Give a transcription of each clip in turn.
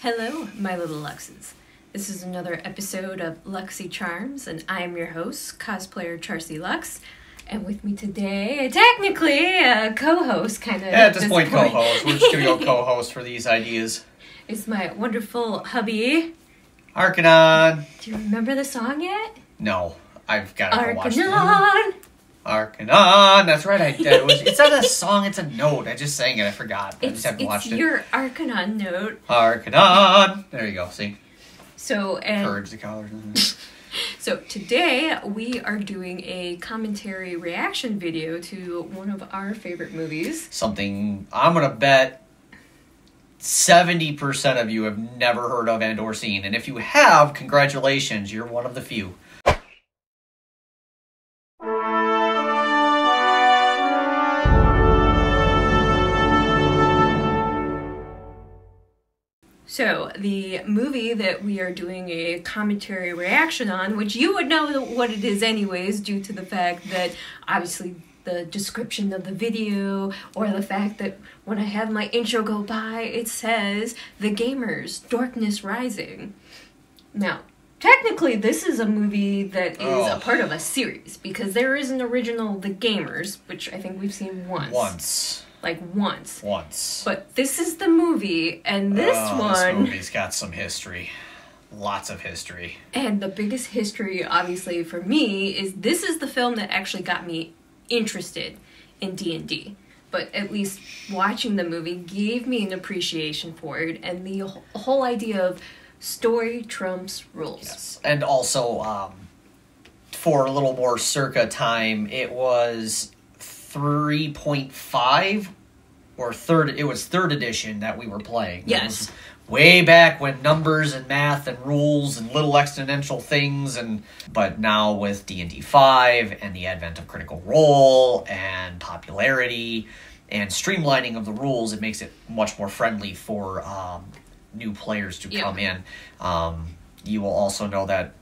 Hello, my little Luxes. This is another episode of Luxy Charms, and I am your host, cosplayer Charsie Lux. And with me today, technically a co-host, kind of. Yeah, at this point, co-host. We're just gonna go co-host for these ideas. It's my wonderful hubby. Archanon. Do you remember the song yet? No, I've got to watch it. Archanon. Archanon. Ah, that's right. I did. It was, it's not a song. It's a note. I just sang it. I forgot. I It's, just haven't watched it. your Archanon note. Archanon. Ah, there you go. See, So and courage the colors. Mm-hmm. So today we are doing a commentary reaction video to one of our favorite movies. Something I'm gonna bet. 70% of you have never heard of and or seen and if you have congratulations you're one of the few So the movie that we are doing a commentary reaction on, which you would know what it is anyways, due to the fact that obviously the description of the video or the fact that when I have my intro go by, it says The Gamers, Dorkness Rising. Now, technically this is a movie that is a Oh. part of a series because there is an original The Gamers, which I think we've seen once. once Like once. once But this is the movie, and this Oh, one. this movie's got some history lots of history And the biggest history, obviously, for me is this is the film that actually got me interested in D and D. But at least watching the movie gave me an appreciation for it, and the whole idea of story trumps rules. Yes. And also, um, for a little more circa time, it was 3.5 or third, it was third edition that we were playing. Yes. way back when numbers and math and rules and little exponential things and but now with D&D 5 and the advent of critical role and popularity and streamlining of the rules it makes it much more friendly for um, new players to Yeah. come in um, you will also know that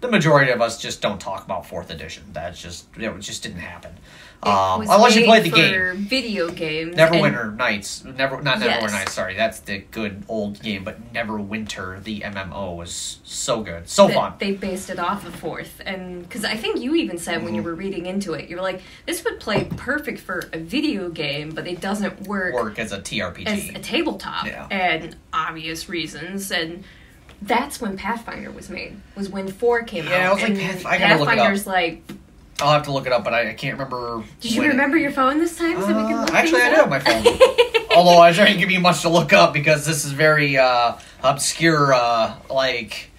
the majority of us just don't talk about fourth edition that's just it just didn't happen um, was unless you played the game Video games. Neverwinter Nights, never not Neverwinter Yes. Nights. Sorry, that's the good old game. But Neverwinter, the MMO, was so good, so fun. They based it off of fourth, and because I think you even said when you Mm-hmm. were reading into it, you were like, "This would play perfect for a video game, but it doesn't work Work as a TRPG. as a tabletop Yeah. and obvious reasons and that's when Pathfinder was made. Was when four came Yeah, out. I was like, Path- I gotta look it up. Pathfinder's like. I'll have to look it up, but I, I can't remember. Did you when it- remember your phone this time so we Uh, look actually, I do have my phone. Although I didn't give you much to look up because this is very uh, obscure. Uh, like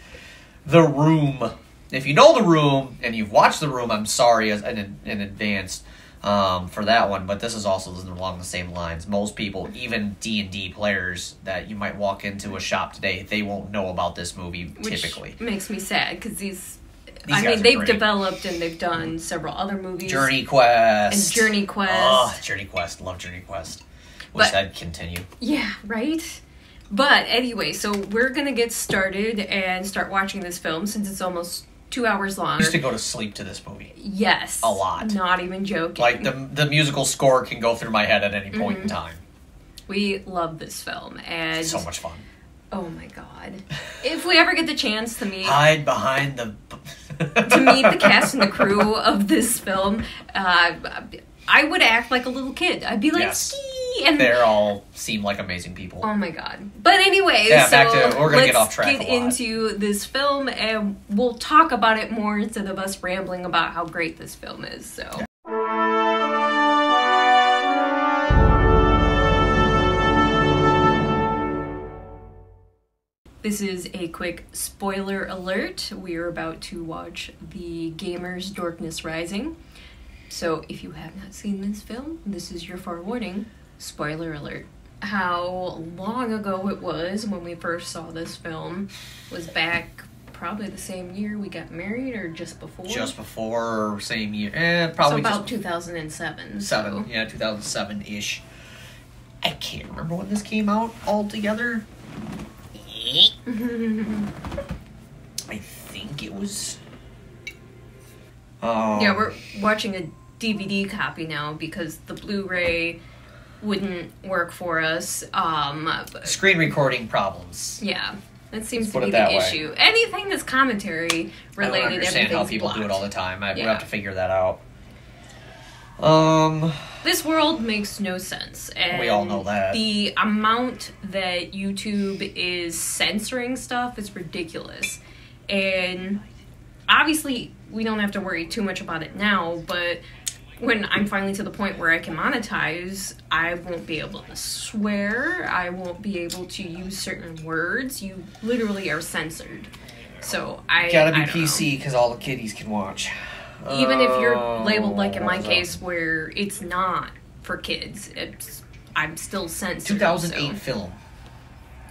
the room. If you know the room and you've watched the room, I'm sorry in, in advance um, for that one. But this is also along the same lines. Most people, even D and D players that you might walk into a shop today, they won't know about this movie Which typically. makes me sad because these. These I mean, they've great. developed and they've done several other movies. Journey Quest And Journey Quest. Oh, Journey Quest. Love Journey Quest. Wish But- that'd continue. Yeah, right? But anyway, so we're gonna get started and start watching this film since it's almost two hours long. Used to go to sleep to this movie. Yes. A lot. Not even joking. Like the the musical score can go through my head at any point in Mm-hmm. time. We love this film, and So much fun. oh my god, if we ever get the chance to meet Hide behind the. to meet the cast and the crew of this film, uh, I would act like a little kid. I'd be like, Yes. and they're all seem like amazing people. oh my god. But anyway, Yeah, so back to- we're gonna let's get off track get into this film, and we'll talk about it more instead of us rambling about how great this film is. So. Yeah. This is a quick spoiler alert. We are about to watch The Gamers Dorkness Rising. So, if you have not seen this film, this is your forewarning. Spoiler alert. How long ago it was when we first saw this film was back probably the same year we got married or just before? Just before same year, eh, so probably about just 2007. seven. so- Yeah, two thousand seven ish. I can't remember when this came out altogether. I think it was. Um, Yeah, we're watching a DVD copy now because the Blu-ray wouldn't work for us. Um, Screen recording problems. yeah, that seems to be the way. issue. Anything that's commentary related, I understand how people do it all the time. I Yeah. have to figure that out. Um, This world makes no sense. And We all know that. The amount that YouTube is censoring stuff is ridiculous. And obviously, we don't have to worry too much about it now, but when I'm finally to the point where I can monetize, I won't be able to swear. I won't be able to use certain words. You literally are censored. So I gotta be I PC because all the kiddies can watch. even if you're Oh, labeled like in my case where it's not for kids it's i'm still censored 2008 so- film.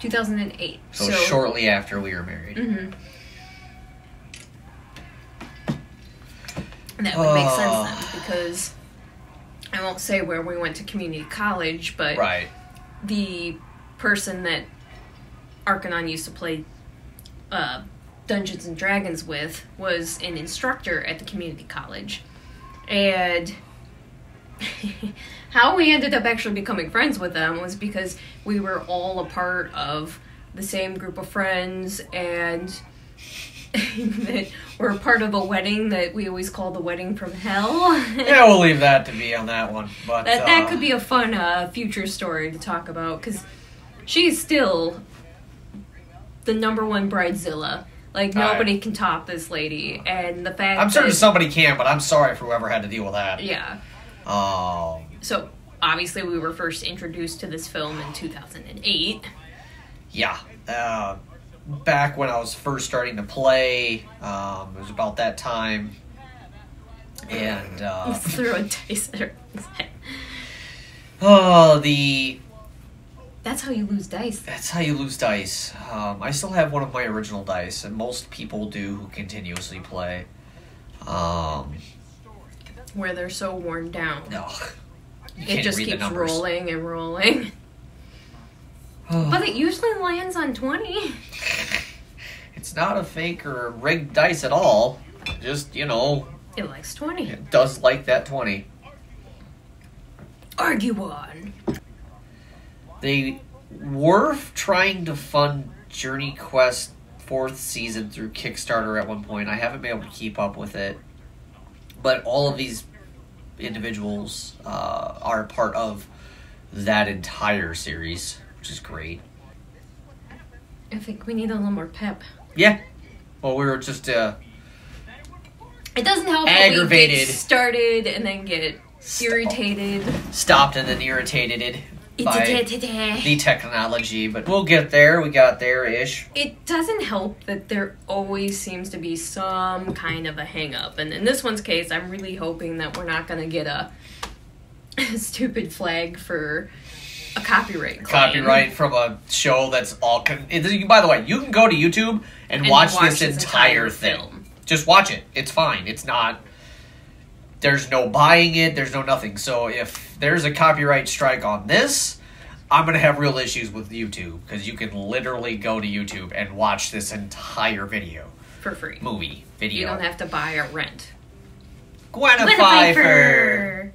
2008 So, so, shortly after we were married. Mhm. That would make sense Oh. then because i won't say where we went to community college but Right. the person that Archanon used to play uh, Dungeons and Dragons with was an instructor at the community college. And how we ended up actually becoming friends with them was because we were all a part of the same group of friends and that we're part of a wedding that we always call the wedding from hell. Yeah, we'll leave that to be on that one. But That that uh, could be a fun uh, future story to talk about because she's still the number one bridezilla. Like nobody can top this lady, and the fact I'm certain that, somebody can, but I'm sorry for whoever had to deal with that. yeah. Um, So obviously we were first introduced to this film in 2008. yeah. Uh, back when I was first starting to play, um, it was about that time. And uh, throw a dice at her. oh, the That's how you lose dice. that's how you lose dice. Um, I still have one of my original dice, and most people do who continuously play. Um, Where they're so worn down. you it just keeps rolling and rolling. But it usually lands on 20. It's not a fake or a rigged dice at all. Just, you know, It likes 20. it does like that 20. Argue on. They were f- trying to fund Journey Quest fourth season through Kickstarter at one point. I haven't been able to keep up with it. But all of these individuals uh, are part of that entire series, which is great. I think we need a little more pep. Yeah. Well, we were just uh, It doesn't help that we Aggravated. get started and then get irritated. stopped and then irritated it by the technology, but we'll get there. We got there ish. It doesn't help that there always seems to be some kind of a hang up. And in this one's case, I'm really hoping that we're not going to get a stupid flag for a copyright claim. Copyright from a show that's all. Con- it, by the way, you can go to YouTube and, And watch, watch this, this entire, entire thing. film. Just watch it. It's fine. It's not. There's no buying it. There's no nothing. So if there's a copyright strike on this, I'm gonna have real issues with YouTube because you can literally go to YouTube and watch this entire video, For free. movie, video. You don't have to buy or rent. Gwen Gwen Pfeiffer Pfeiffer,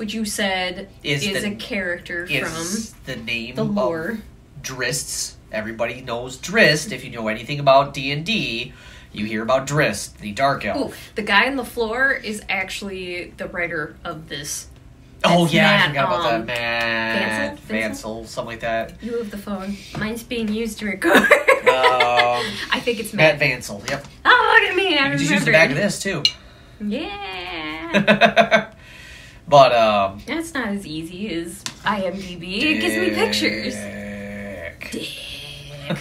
which you said Is is, the- a character is the name from the of lore. Drizzt's. Everybody knows Drizzt. If you know anything about D and D, you hear about Drizzt, the Dark Elf. Ooh, the guy on the floor is actually the writer of this. oh That's yeah, I Matt, forgot about um, that. Matt? Vancil, something like that. You have the phone. Mine's being used to record. Um, I think it's Matt Matt. Vancil. Yep. oh, look at me! I You can just use the back of this too. Yeah. but um, That's not as easy as IMDb. It gives me pictures. Dick. Dick.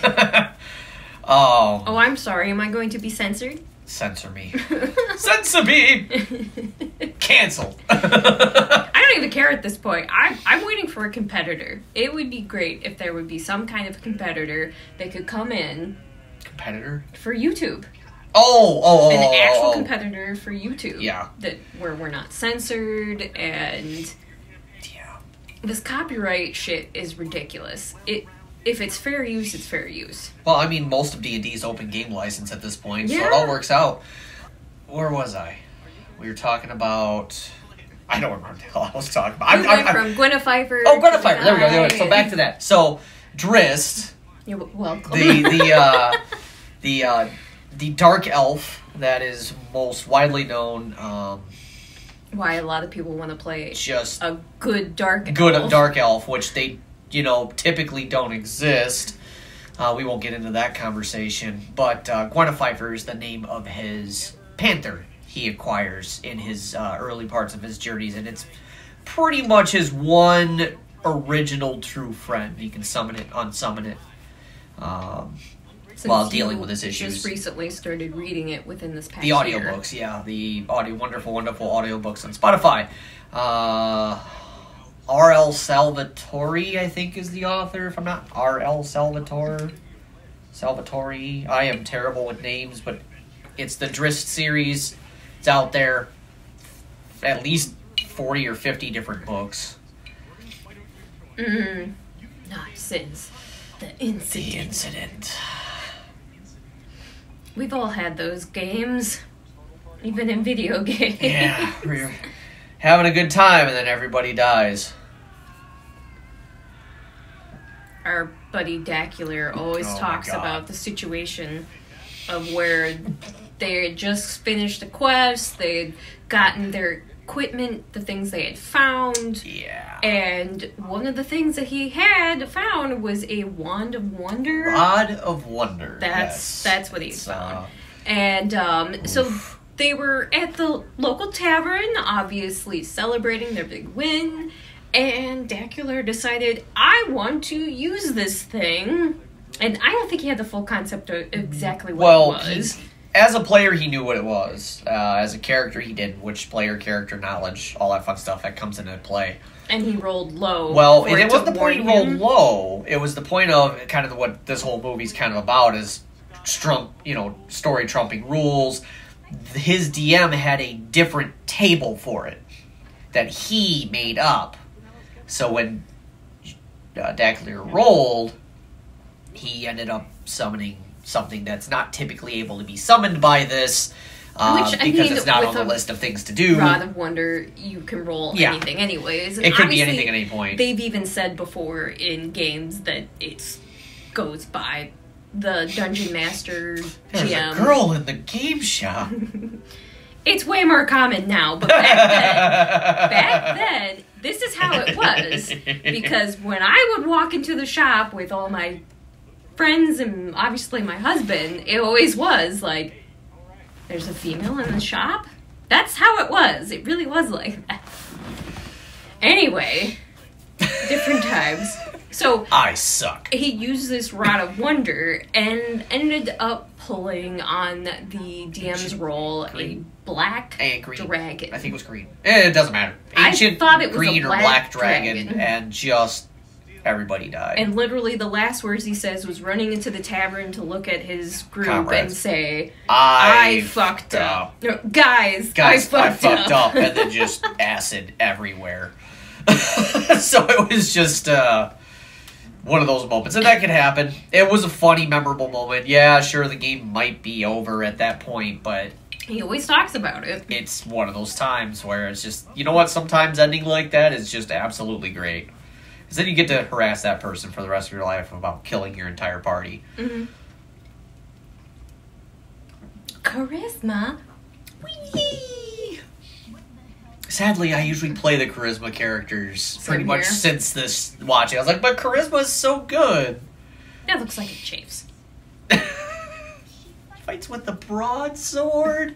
oh, Oh, I'm sorry. Am I going to be censored? censor me. Censor me. Cancel. I don't even care at this point. I'm, I'm waiting for a competitor. It would be great if there would be some kind of competitor that could come in Competitor. for YouTube. Oh, oh, oh, An oh, actual oh. competitor for YouTube. Yeah. That where we're not censored and Yeah. this copyright shit is ridiculous. It if it's fair use, it's fair use. Well, I mean, most of D and D's open game license at this point, so it all works out. Where was I? We were talking about I don't remember what the hell I was talking about. I'm, I'm, I'm, from Gwyneth Pfeiffer. oh, Gwyneth Pfeiffer. There we go. There we go. So back to that. So Drizzt, You're welcome. the the uh, the uh, the dark elf that is most widely known. Um, Why a lot of people want to play just a good dark good elf. dark elf, which they you know typically don't exist. Uh, we won't get into that conversation, but uh, Pfeiffer is the name of his panther he acquires in his uh, early parts of his journeys, and it's pretty much his one original true friend. He can summon it, unsummon it. Um, Since while dealing with his issues. Just recently started reading it within this past the year. audiobooks, yeah, the audio, wonderful, wonderful audiobooks on Spotify. Uh, R.L. Salvatore, I think, is the author. If I'm not R.L. Salvatore, Salvatore. I am terrible with names, but it's the Drizzt series. It's out there. At least forty or fifty different books. Mm. Nonsense. The The incident. incident. We've all had those games, even in video games. Yeah, we're having a good time, and then everybody dies. Our buddy Dacular always Oh talks about the situation of where they had just finished the quest, they'd gotten their equipment, the things they had found, Yeah. and one of the things that he had found was a wand of wonder. Wand of Wonder. That's yes. that's what he It's, found. uh, And um, so they were at the local tavern, obviously celebrating their big win. And Dacular decided, I want to use this thing. And I don't think he had the full concept of exactly what well, it was. As a player, he knew what it was. Uh, as a character, he did. Which player character knowledge, all that fun stuff that comes into play. And he rolled low. Well, it, it wasn't the point he rolled low. It was the point of kind of what this whole movie's kind of about is trump, you know, story trumping rules. His DM had a different table for it that he made up. So when uh, Dackler rolled, he ended up summoning something that's not typically able to be summoned by this. Uh, Which, I because it's not on the list of things to do. Rod of Wonder, you can roll Yeah. anything, anyways. And it could be anything at any point. They've even said before in games that it goes by the dungeon master There's GM. a girl in the game shop. It's way more common now, but back then, back then, this is how it was. Because when I would walk into the shop with all my friends and obviously my husband, it always was like, there's a female in the shop? That's how it was. It really was like that. Anyway, different times. So I suck. he used this rod of wonder and ended up pulling on the DM's roll a black And green. dragon. I think it was green. Eh, It doesn't matter. I Ancient thought it was a green or black black dragon, dragon. and just everybody died. And literally, the last words he says was running into the tavern to look at his group and say, "I, fucked up, No, guys. Guys, I fucked, up. and then just acid everywhere. so it was just uh, one of those moments, and that could happen. It was a funny, memorable moment. Yeah, sure, the game might be over at that point, but He always talks about it. it's one of those times where it's just you know what sometimes ending like that is just absolutely great because then you get to harass that person for the rest of your life about killing your entire party mmm Charisma. Whee! sadly i usually play the charisma characters pretty Same much here. since this watching i was like but charisma is so good That looks like it chafes. fights with the broadsword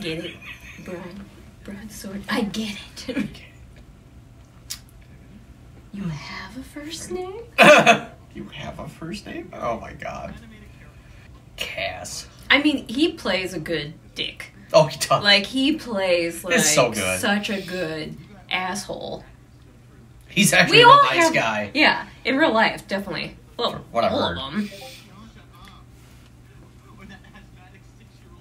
Get it? Broad, broadsword. I get it. you have a first name? you have a first name oh my god cass I mean, he plays a good dick. oh he does Like he plays like so good. such a good asshole. he's actually We a all nice have, guy Yeah, in real life, definitely. Well, For what I've heard. of them.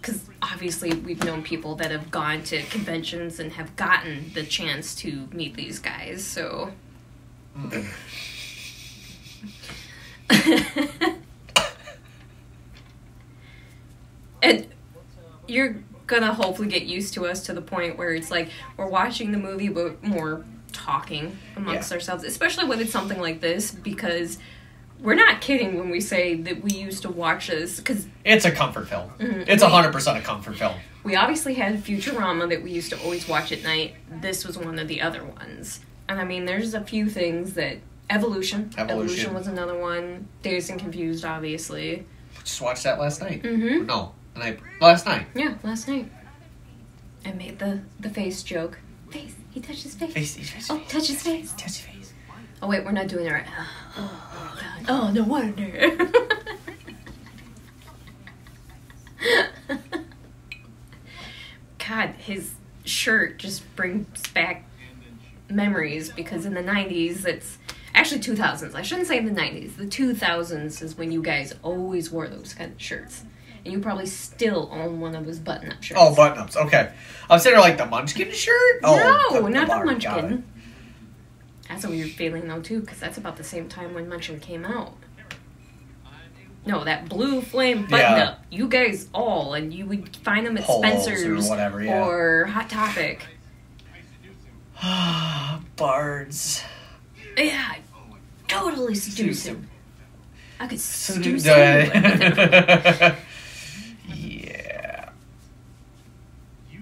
Because obviously, we've known people that have gone to conventions and have gotten the chance to meet these guys. So. and you're gonna hopefully get used to us to the point where it's like we're watching the movie but more talking amongst Yeah. ourselves, especially when it's something like this because we're not kidding when we say that we used to watch this because It's a comfort film. Mhm. It's a hundred percent a comfort film. we obviously had Futurama that we used to always watch at night. This was one of the other ones. And I mean, there's a few things that Evolution. Evolution. was another one. Dazed and Confused, obviously. Just watched that last night. Mm-hmm. No, the night last night. Yeah, last night. I made the the face joke. Face. He touched his face. Face, face, face, Oh, face, touch his face. touch your face. Oh wait, we're not doing it right. Oh, oh god. Oh no wonder. God, his shirt just brings back memories because in the 90s it's actually 2000s. I shouldn't say in the 90s. The 2000s is when you guys always wore those kind of shirts. And you probably still own one of those button-up shirts. Oh, button ups. Okay, I was thinking like the Munchkin shirt. Oh, no, not the bar- got it. Munchkin. That's a weird feeling though too, because that's about the same time when Munchkin came out. No, that blue flame button Yeah. up. You guys all, and you would find them at Polos or Spencer's whatever, yeah. or Hot Topic. Bards. Yeah, totally seduce him. I could seduce Sedu- anyone. yeah.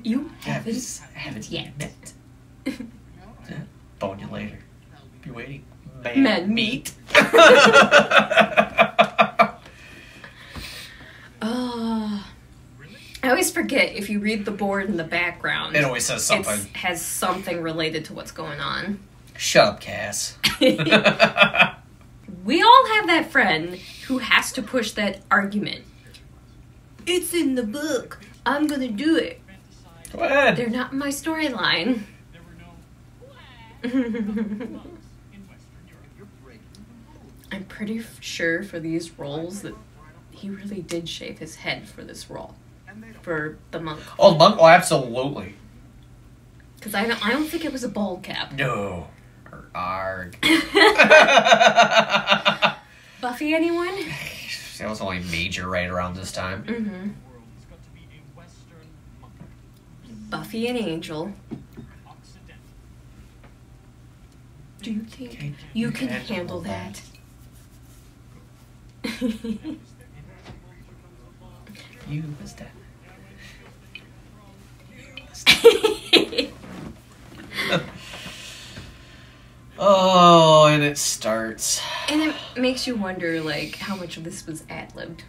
you Haven't, haven't. haven't yet. met. Bone you later. Be waiting. Man, Men meet. Oh, ah. I always forget if you read the board in the background. it always says something. It has something related to what's going on. Shut up, Cass. we all have that friend who has to push that argument. It's in the book. I'm gonna do it. Go ahead. They're not in my storyline. I'm pretty sure for these roles that he really did shave his head for this role. For the monk. Oh, monk. Oh, absolutely. Because I don't, I don't think it was a bald cap. No. Or Arg. Buffy, anyone? that was only major right around this time. Mm-hmm. Buffy and Angel. Do you think Okay, you can handle that? You was that. Oh, and it starts. and it makes you wonder, like, how much of this was ad libbed.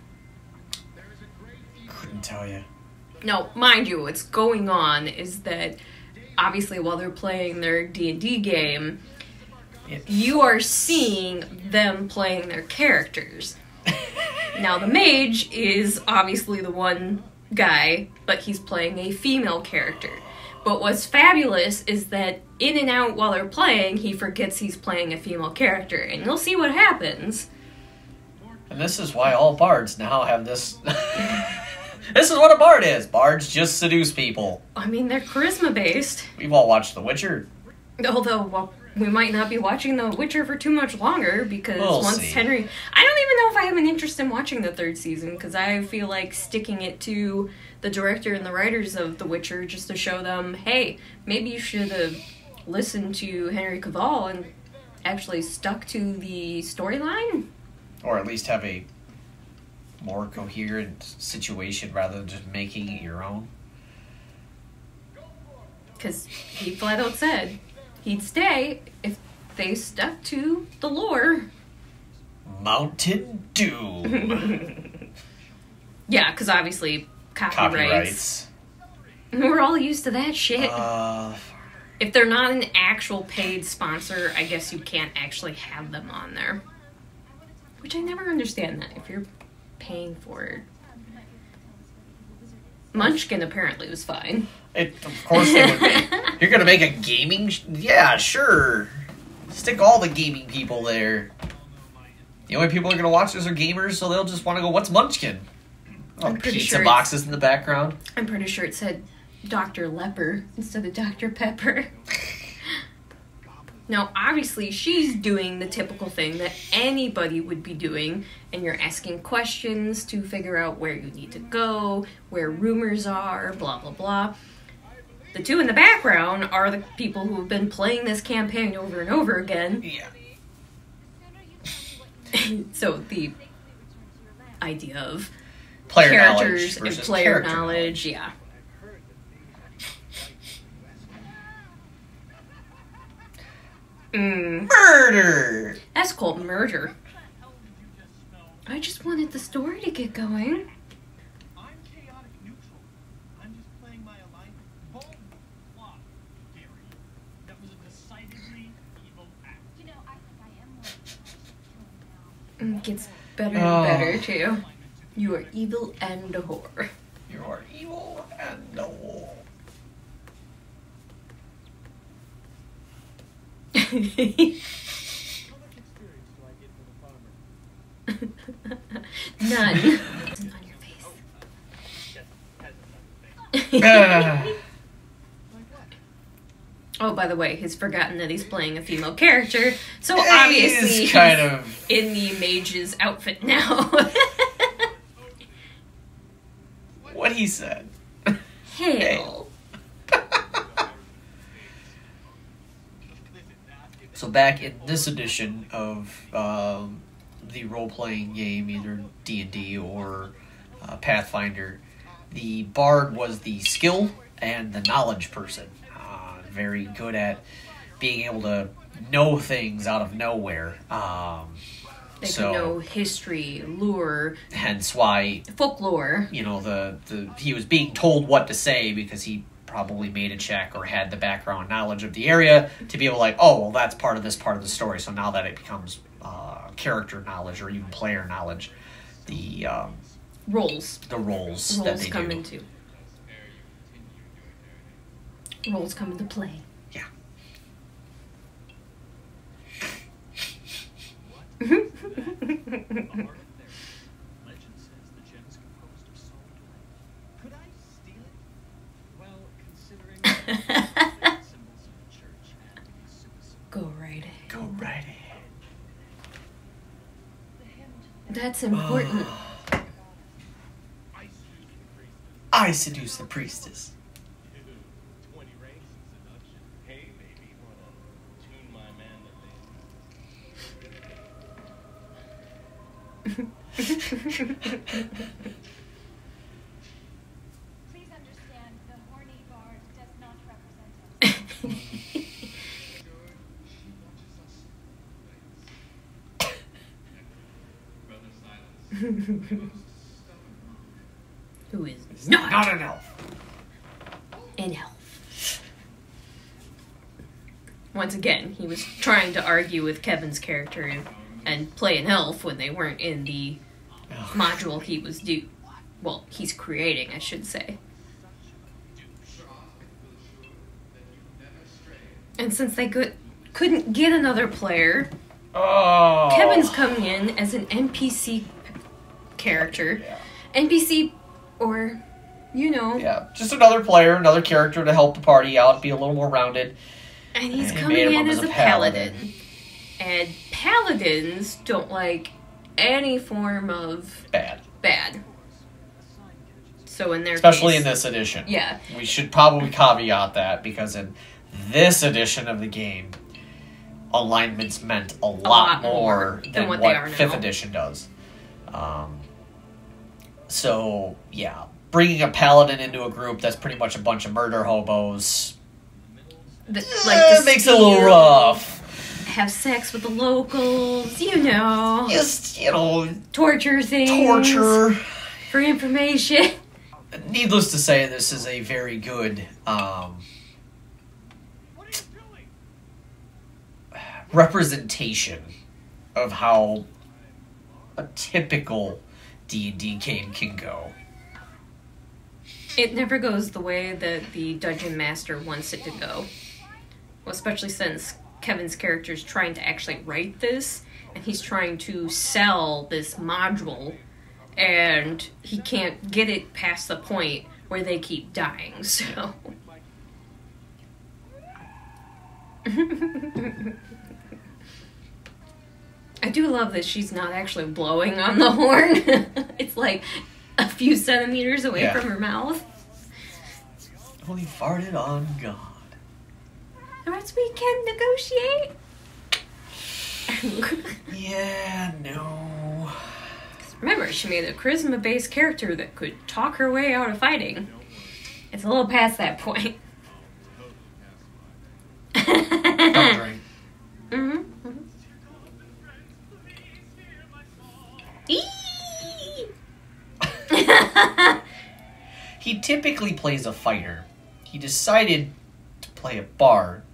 Couldn't tell you. No, mind you, what's going on is that obviously while they're playing their D and D game, It- you are seeing them playing their characters. Now the mage is obviously the one guy, but he's playing a female character. But what's fabulous is that in and out while they're playing, he forgets he's playing a female character, and you'll see what happens. And this is why all bards now have this. this is what a bard is. Bards just seduce people. I mean, they're charisma based. We've all watched The Witcher. Although, well, we might not be watching The Witcher for too much longer because We'll once see. Henry. I don't even know if I have an interest in watching the third season because I feel like sticking it to the director and the writers of The Witcher just to show them, hey, maybe you should have listened to Henry Cavill and actually stuck to the storyline. Or at least have a more coherent situation rather than just making it your own. Because he flat out said he'd stay if they stuck to the lore. Mountain Dew. Yeah, because obviously copyrights. Copyrights. We're all used to that shit. Uh, if they're not an actual paid sponsor, I guess you can't actually have them on there. Which I never understand that if you're paying for it. Munchkin apparently was fine. it, of course they would be. You're gonna make a gaming? Sh- yeah, sure. Stick all the gaming people there. The only people who are gonna watch this are gamers, so they'll just want to go, "What's Munchkin?" Oh, I'm pretty pizza sure boxes in the background. I'm pretty sure it said Dr. Leper instead of Dr. Pepper. Now, obviously, she's doing the typical thing that anybody would be doing, and you're asking questions to figure out where you need to go, where rumors are, blah, blah, blah. The two in the background are the people who have been playing this campaign over and over again. Yeah. so, the idea of Player characters knowledge and player character knowledge, yeah. Mm, Murder. that's called murder. I just wanted the story to get going. I'm chaotic neutral. I'm just playing my alignment. Bold flop, Gary. That was a decidedly evil act. You know, I think I am more of a It gets better and Oh. better, too. You are evil and a whore. You are evil and a How much experience do I get for the farmer? None. on your face. Yes, hasn't done. Like what? oh, by the way, he's forgotten that he's playing a female character, so obviously kind of in the mage's outfit now. what he said. So back in this edition of um, the role-playing game, either D and D or uh, Pathfinder, the bard was the skill and the knowledge person. Uh, very good at being able to know things out of nowhere. Um, They so can know history, lore, hence why folklore. you know the, the he was being told what to say because he probably made a check or had the background knowledge of the area to be able to like oh well that's part of this part of the story so now that it becomes uh, character knowledge or even player knowledge the um, Roles. the roles, that they come do into. Roles come into play. yeah Legend says the gem is composed of soul light. Could I steal it? Well, considering symbols of the church and the suicide. Go right ahead. go right ahead That's important. I seduce the priestess. I seduce the priestess Ew, Twenty ranks in seduction. Hey, baby, wanna tune my manly? Please understand, the horny bard does not represent us. Who is not not an elf an elf. Once again, he was trying to argue with Kevin's character and play an elf when they weren't in the module he was do. Well, he's creating, I should say. And since they could, couldn't get another player, oh Kevin's coming in as an NPC character. yeah. NPC, or, you know, yeah just another player another character to help the party out be a little more rounded and he's And coming in as as a a paladin. paladin. And paladins don't like any form of bad bad. So in their especially case, in this edition yeah, We should probably caveat that because in this edition of the game, alignments meant a lot, lot more than, than what, what they are fifth now. edition does. Um, so yeah, bringing a paladin into a group that's pretty much a bunch of murder hobos the, like to makes it a little rough. Have sex with the locals, you know, Just you know, torture things, torture. for information. Needless to say, this is a very good um, What are you doing? representation of how a typical D&D game can go. It never goes the way that the dungeon master wants it to go. Well, especially since Kevin's character is trying to actually write this, and he's trying to sell this module, and he can't get it past the point where they keep dying. So I do love that she's not actually blowing on the horn. it's like a few centimeters away Yeah. from her mouth. Only farted on God. Perhaps we can negotiate. Yeah, no. Remember, she made a charisma based character that could talk her way out of fighting. It's a little past that point. Hmm He typically plays a fighter. He decided to play a bard, Yeah, yeah, you're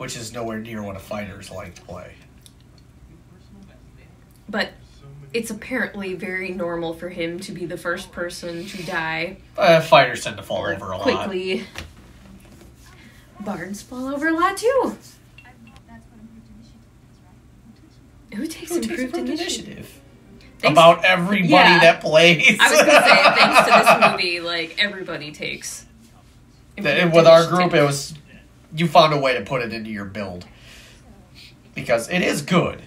which is nowhere near what a fighter's like to play. personal best, man. but it's apparently very normal for him to be the first person to die Uh, fighters tend to fall over a lot. quickly. Bards fall over a lot too. I- That's what improved initiative is, right? Who takes Who takes improved improved initiative? initiative? Thanks- About everybody Yeah. that plays. I was gonna say, thanks to this movie, like everybody takes. With our group, it was you found a way to put it into your build because it is good.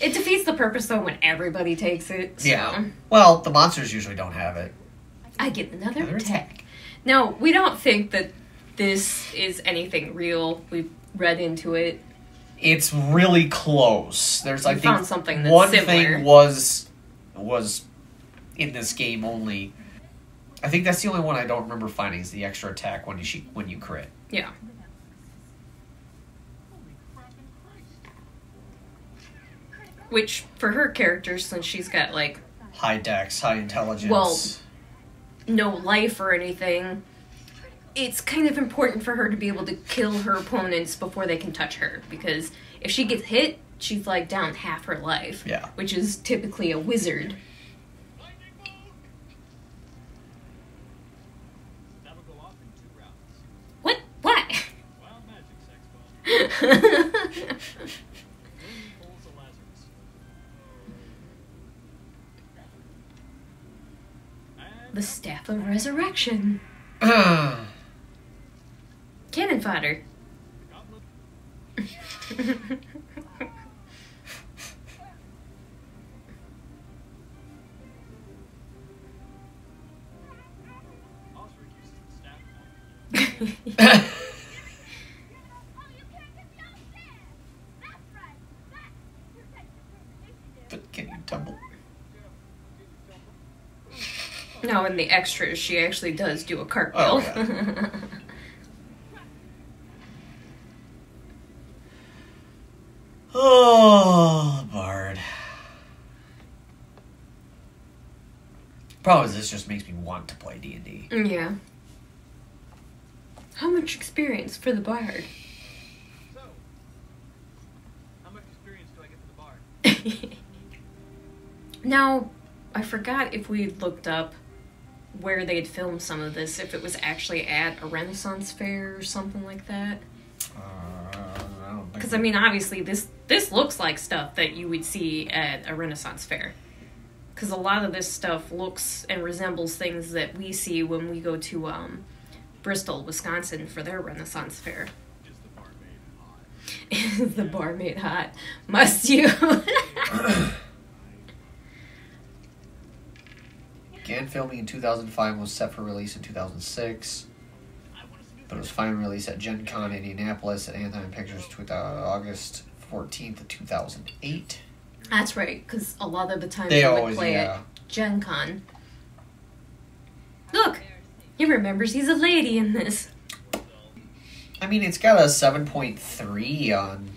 It defeats the purpose though when everybody takes it. So. Yeah. Well, the monsters usually don't have it. I get another, Another attack. attack. Now we don't think that this is anything real. We read into it. It's really close. There's, I think, found something that's one similar. thing was was in this game only. I think that's the only one I don't remember finding is the extra attack when you she, when you crit. Yeah. Holy crap and Christ. Which for her character, since she's got like High dex, high intelligence. Well, no life or anything, it's kind of important for her to be able to kill her opponents before they can touch her. Because if she gets hit, she's like down half her life. Yeah. Which is typically a wizard. Lightning bolt! That'll go off in two rounds. What? What? Wild magic, sex ball. Lightning bolts a Lazarus. And the Staff of Resurrection. Cannon fodder. goblet Osric uses the staff more. Oh, you can't get me upstairs! That's right! That's who takes improved initiative! but can you tumble? No, in the extras, she actually does do a cartwheel. Oh, yeah. Oh, Bard. Problem is, this just makes me want to play D and D. yeah. How much experience for the bard? So, how much experience do I get for the bard? now, I forgot if we looked up where they'd filmed some of this, if it was actually at a Renaissance fair or something like that. Uh, I Because I mean, obviously, this this looks like stuff that you would see at a Renaissance fair. Because a lot of this stuff looks and resembles things that we see when we go to um, Bristol, Wisconsin, for their Renaissance fair. Is the barmaid hot? Is the barmaid hot? Must you? began filming in 2005 and was set for release in 2006. But it was finally released at Gen Con Indianapolis at Anaheim Pictures uh, August 14th of 2008. That's right, because a lot of the time They they would always, play yeah. at Gen Con. Look, he remembers he's a lady in this. I mean, it's got a 7.3 on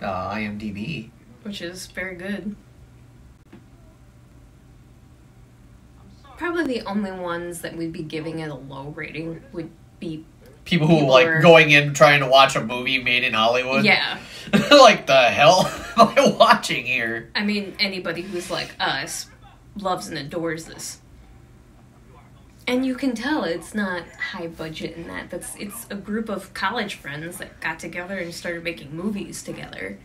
uh, IMDb. which is very good. I'm sorry. Probably the only ones that we'd be giving it a low rating would be People who People like are- going in trying to watch a movie made in Hollywood. yeah. like the hell am I watching here? I mean, anybody who's like us loves and adores this. And you can tell it's not high budget in that. That's it's a group of college friends that got together and started making movies together.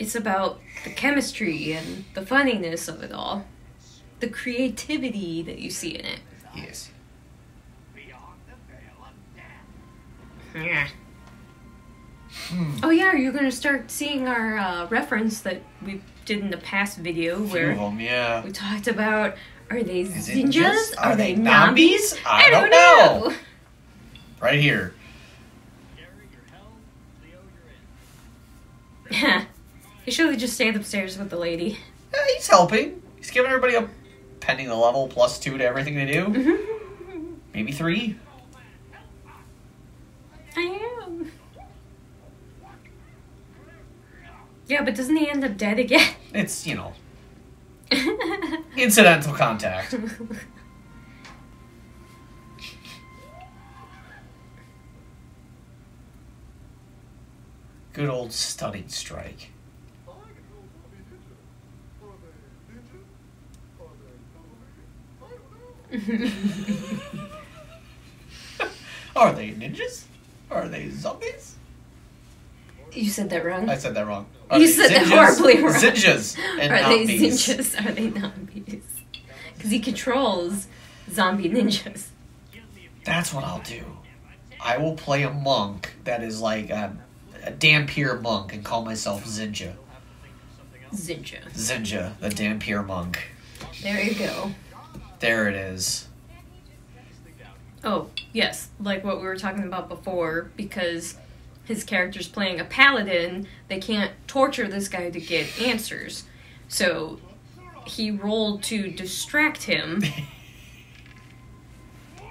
It's about the chemistry and the funniness of it all. The creativity that you see in it. Yes. Beyond the veil of death. Yeah. Hmm. Oh yeah, you're gonna start seeing our uh, reference that we did in the past video where them, yeah. we talked about are they ninjas? just- Are, are they they zombies? zombies? I don't know. Right here. he should have just stayed upstairs with the lady. Yeah, he's helping. He's giving everybody a pending the level plus two to everything they do. Mm-hmm. Maybe three. I am. Yeah, but doesn't he end up dead again? It's, you know, incidental contact. Good old stunning strike. Are they ninjas? Are they zombies? you said that wrong. I said that wrong. You Are they said that zinjas? horribly wrong. Zinjas and Are they ninjas? Are they zombies? Because he controls zombie ninjas. That's what I'll do. I will play a monk that is like a, a Dhampir monk and call myself Zinja. Zinja. Zinja, the Dhampir monk. There you go. There it is. Oh, yes, like what we were talking about before, because his character's playing a paladin, they can't torture this guy to get answers. So he rolled to distract him.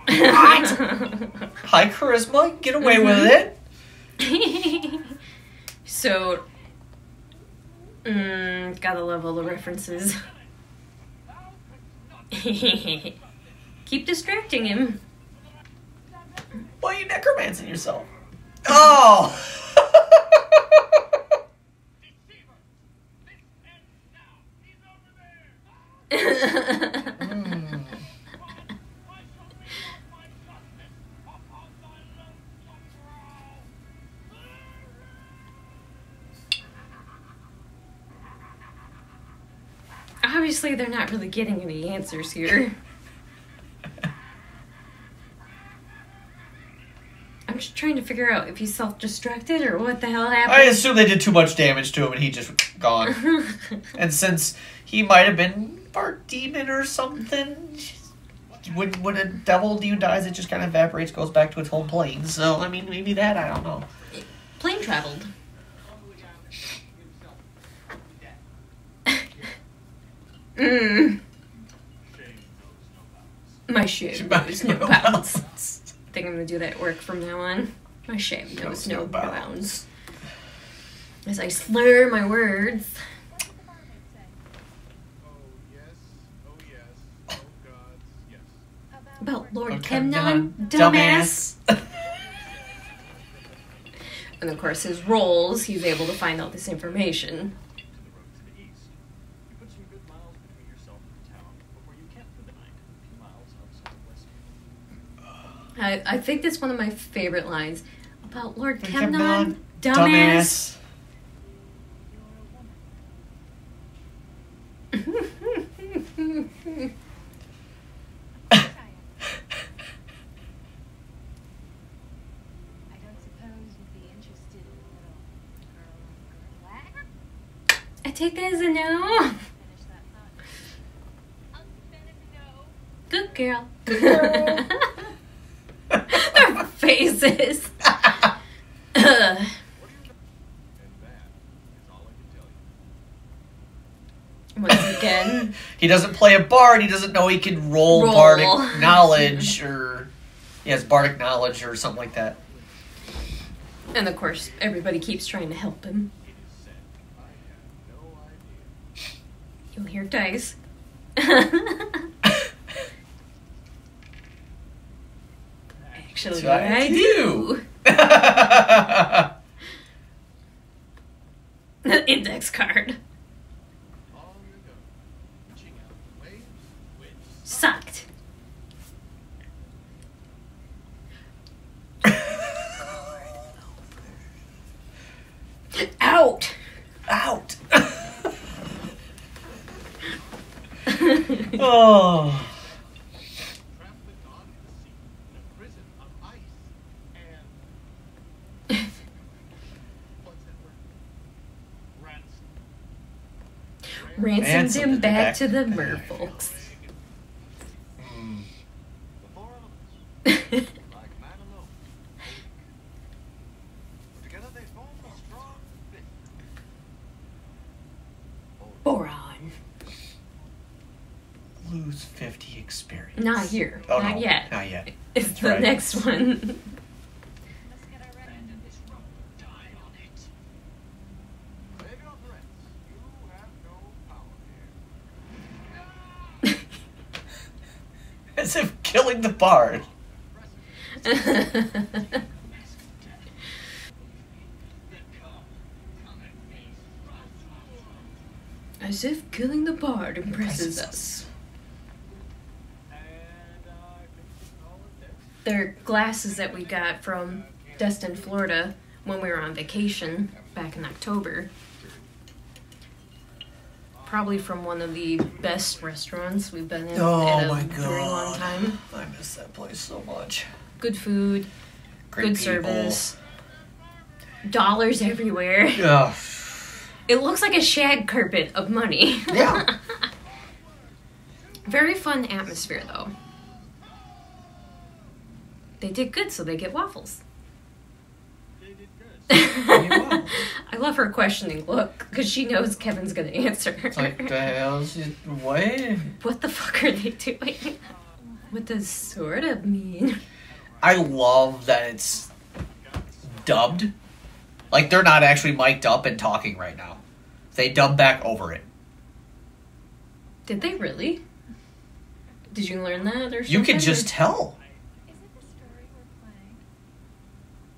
what? High charisma, get away with it. so, mm, gotta love all the references. Keep distracting him. Why are you necromancing yourself? Oh! Obviously, they're not really getting any answers here. I'm just trying to figure out if he's self destructed or what the hell happened. I assume they did too much damage to him and he just gone. And since he might have been part demon or something, when when a devil demon dies, it just kind of evaporates, goes back to its home plane. So I mean, maybe that I don't know. Plane traveled. Mm. My shame knows no bounds. I think I'm gonna do that work from now on. My shame knows Knows no no bounds. bounds. As I slur my words. Oh, yes. Oh, yes. Oh, gods, yes. About Lord Okay, Kemnon, done. dumbass. And of course, his roles, he's able to find out this information. To the road to the east. You put some good miles between yourself and the town before you camped for the night, a few miles outside the west. I, I think that's one of my favorite lines about Lord Kemnon, Kemnon, dumbass. I don't suppose you'd be interested in a little girl on girl act? I take that as a no. Finish that thought. I'll spin it no. Good girl. Their faces. Ugh. And that is all I can tell you. Once again, He doesn't play a bard. He doesn't know he can roll, Roll. bardic knowledge or he has bardic knowledge or something like that. and of course, everybody keeps trying to help him. It is said, I had no idea. You'll hear dice. Actually, what I, do. The index card Long ago, reaching out the waves, which sucked. Out. Out. oh. trap the Ransomed him back, back to the merfolks. Mm. The four elements, like man alone. Together they form a strong fit. Boron. Lose 50 experience. Not here. Oh, Not no, yet. Not yet. It's That's the right. next one. Let's get our Abandon this road. Die on it. Save your threats. You have no power here. As if bard. As if killing the bard impresses us. And I think we call it this. They're glasses that we got from Destin, Florida when we were on vacation back in October. Probably from one of the best restaurants we've been in Oh at a my very long time. Miss that place so much. Good food, Great good people. service, dollars everywhere. Ugh. It looks like a shag carpet of money. Yeah. Very fun atmosphere though. They did good, so they get waffles. They did good. I love her questioning look because she knows Kevin's gonna answer. It's like, the hell's it? What? what the fuck are they doing? What does sort of mean? I love that it's dubbed. Like they're not actually mic'd up and talking right now. They dub back over it. Did they really? Did you learn that or something? You can just tell. Is it the story we're playing?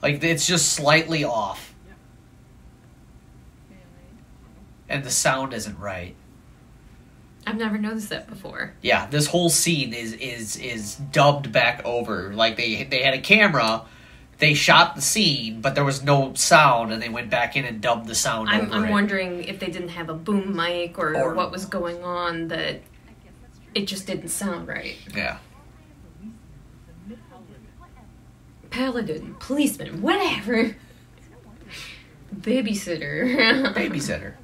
Like it's just slightly off, and the sound isn't right. I've never noticed that before. Yeah, this whole scene is is is dubbed back over. Like they they had a camera, they shot the scene, but there was no sound, and they went back in and dubbed the sound I'm, over I'm wondering if they didn't have a boom mic or, Or- what was going on that I guess that's true. it just didn't sound right. Yeah. Paladin, policeman, whatever. Babysitter. Babysitter.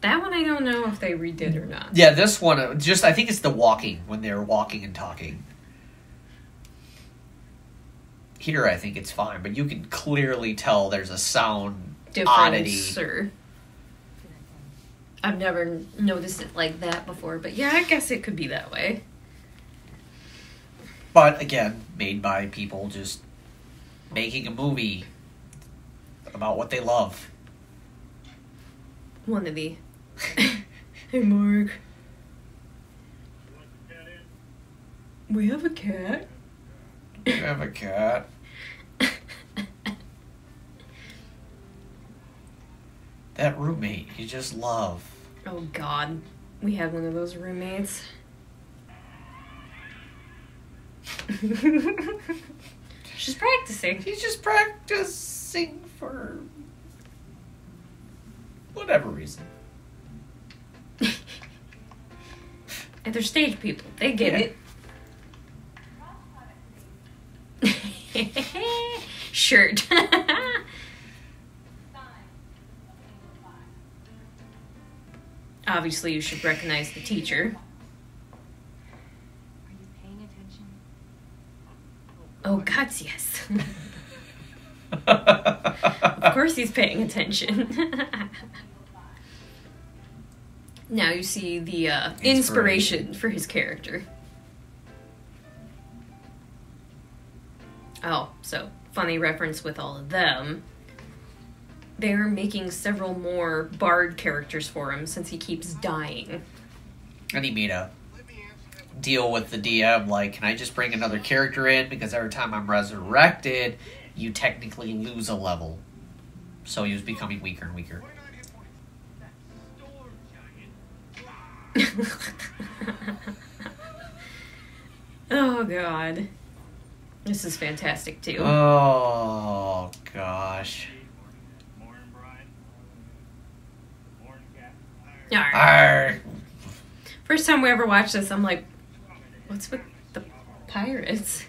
That one I don't know if they redid or not. Yeah, this one uh, just I think it's the walking when they're walking and talking. Here I think it's fine, but you can clearly tell there's a sound oddity. Difference I've never noticed it like that before, but yeah, I guess it could be that way. But again, made by people just making a movie about what they love. One of the Hey Mark. We have a cat. We have a cat. That roommate you just love. Oh god. We had one of those roommates. She's practicing. He's just practicing for whatever reason. And they're stage people. They get it. Shirt. Obviously, you should recognize the teacher. Are you paying attention? Oh, God, yes. of course, he's paying attention. Now you see the uh, inspiration for his character. Oh, so funny reference with all of them. They're making several more bard characters for him since he keeps dying. and he made to deal with the DM like, can I just bring another character in? Because every time I'm resurrected, you technically lose a level. So he was becoming weaker and weaker. oh god. This is fantastic too. Oh gosh. Morning, Brian. Morning, Cap. Alright. Arr. First time we ever watched this, I'm like, what's with the pirates?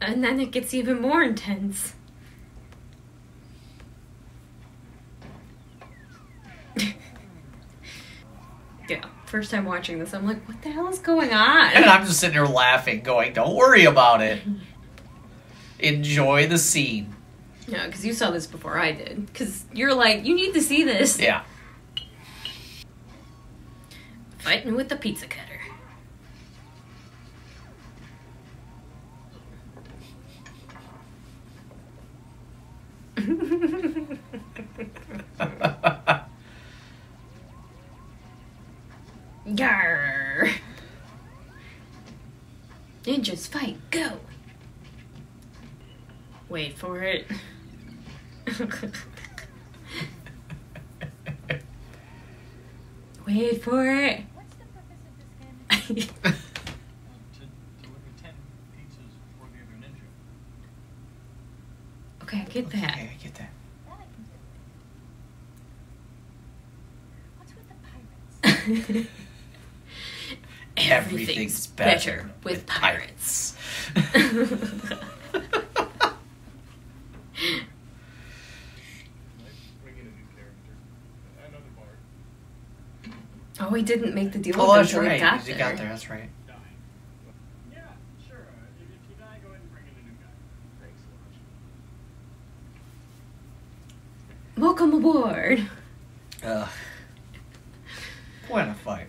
And then it gets even more intense. First time watching this, I'm like, what the hell is going on? And I'm just sitting here laughing, going, "Don't worry about it. Enjoy the scene." Yeah, because you saw this before I did. Because you're like, you need to see this. Yeah. Fighting with the pizza cutter. Yarr. Ninjas fight, go. Wait for it. Wait for it. What's the purpose of this game? To deliver ten pizzas for the other ninja. okay, I get that. Okay, I get that. That I can do. What's with the pirates? Everything's better with pirates. Bring in a new character. Another bard. oh, we didn't make the deal Oh, with that's until we right. got because you there. got there. That's right. Dying. Yeah, sure. Uh, if, if you die, go ahead and bring in a new guy. Thanks so much. Welcome aboard. Ugh. What a fight.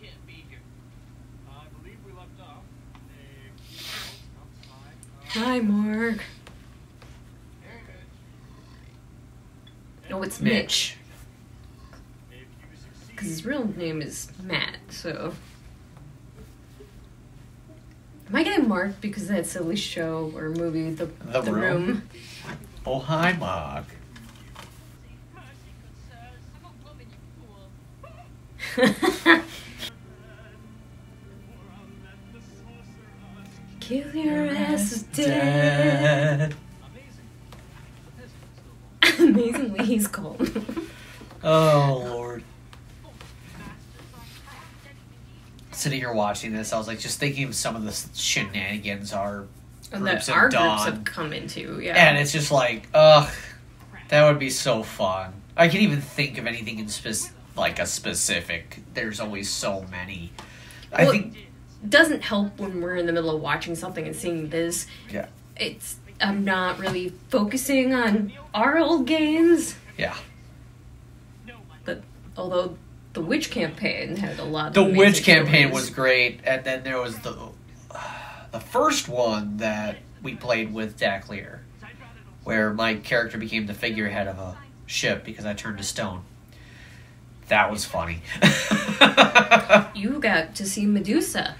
Can't be here. I believe we left off. A few miles outside. Hi, Mark. No, it's Mitch. If you succeed, Because his real name is Matt, so. Am I getting marked because of that silly show or movie, The, The the Room? Room? Oh, hi, Mark. Kill your ass is dead. He's cold. Oh, Lord. Sitting here watching this, I was like, just thinking of some of the shenanigans our and groups that have our done. have come into, yeah. And it's just like, ugh, that would be so fun. I can't even think of anything in spec- like a specific. There's always so many. I Well, think, doesn't help when we're in the middle of watching something and seeing this. yeah, It's I'm not really focusing on our old games, yeah. but although the witch campaign had a lot. Of The witch campaign stories. was great, and then there was the the first one that we played with Dacklier, where my character became the figurehead of a ship because I turned to stone. That was funny. You got to see Medusa,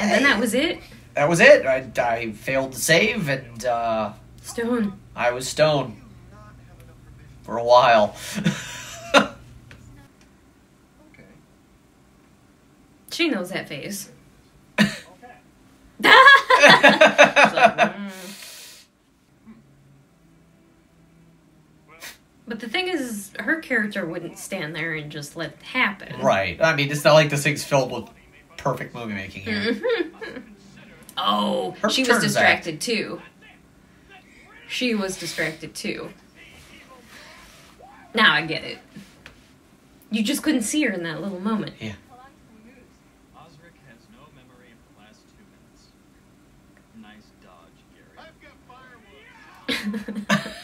and then that was it. That was it. I, I failed to save, and uh, Stone. I was stone for a while. Okay. She knows that face. Okay. Like, "Mm." But the thing is, her character wouldn't stand there and just let it happen. right. I mean, it's not like this thing's filled with perfect movie making here. Oh, Her she was turn back. distracted too. She was distracted too. Now I get it. You just couldn't see her in that little moment. Yeah. Osric has no memory of the last two minutes. Nice dodge, Gary. I've got firewood.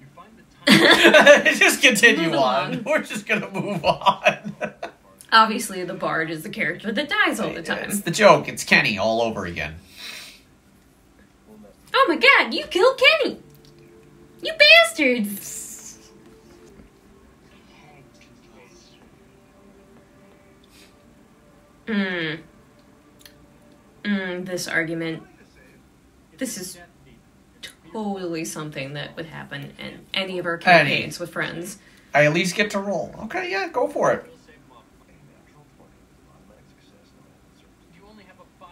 You find the time. just continue on. along. We're just gonna move on. Obviously, the bard is the character that dies all the time. It's the joke. It's Kenny all over again. Oh my god, you killed Kenny! You bastards! Mmm. Mmm, this argument. This is totally something that would happen in any of our campaigns with friends. I at least get to roll. Okay, yeah, go for it. We'll save them up. You only have a 5%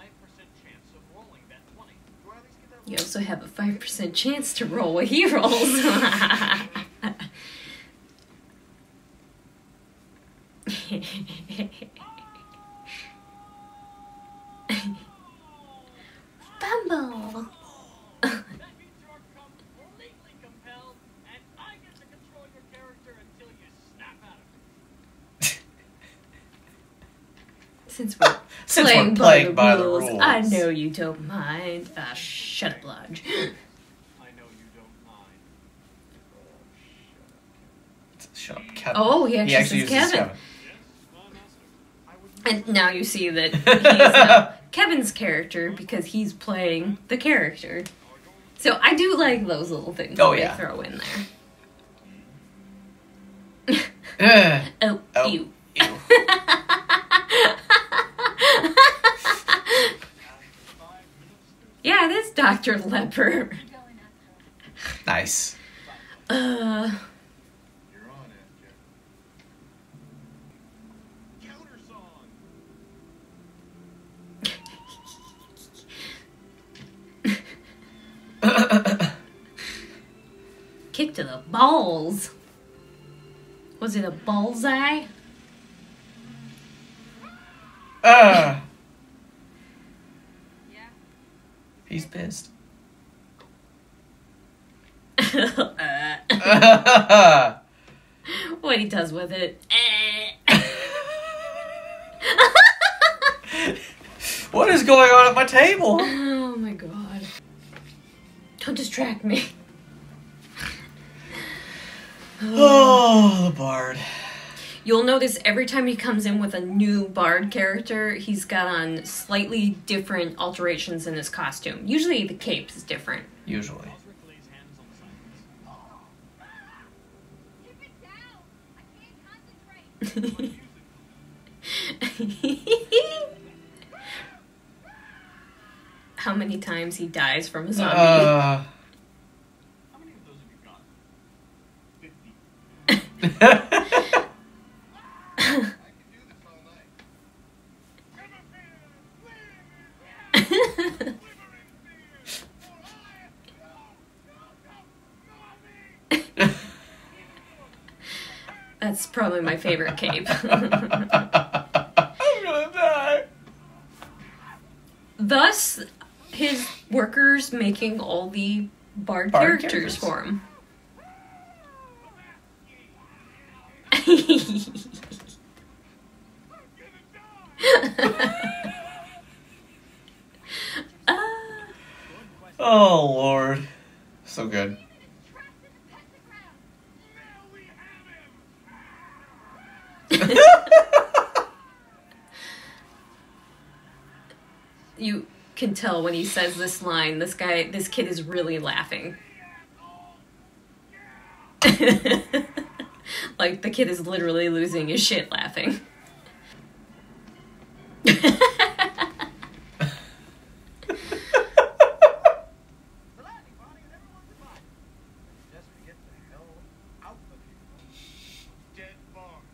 chance of rolling that 20. Do I at least get that You also have a 5% chance to roll what he rolls. Bumble! Since we're Since playing, playing by, by the the rules, I know you don't mind. Ah, shut up, Lodge. I know you don't mind. Shut up, Kevin. Oh, he actually, he actually says uses Kevin. Kevin. Yes, my master. I would And now you see that he's uh, Kevin's character because he's playing the character. So I do like those little things Oh, that yeah. they throw in there. Oh, Oh. you. ew. five minutes. yeah, it is Dr. Leper. Nice. Uh, You're on, After. Counter song. kick to the balls. Was it a bullseye? Uh, Yeah. He's pissed. Uh, what he does with it. What is going on at my table? oh my god. Don't distract me. Oh, the bard. You'll notice every time he comes in with a new bard character, he's got on slightly different alterations in his costume. Usually the cape is different. Usually. Osric lays hands on the silence. Keep it down. I can't concentrate. How many times he dies from a zombie? Uh, How many of those have you got? Fifty. uh, I can do this all night. That's probably my favorite cape. I'm gonna die. Thus, his workers making all the bard, Bard characters, characters. for him. Ah. Oh lord, so good. Trapped in the pentagram. Now we have him! you can tell when he says this line, this guy, this kid is really laughing. like the kid is literally losing his shit laughing. Relax, Bonnie, and everyone's fine. Just to get the hell out of here. Dead bars.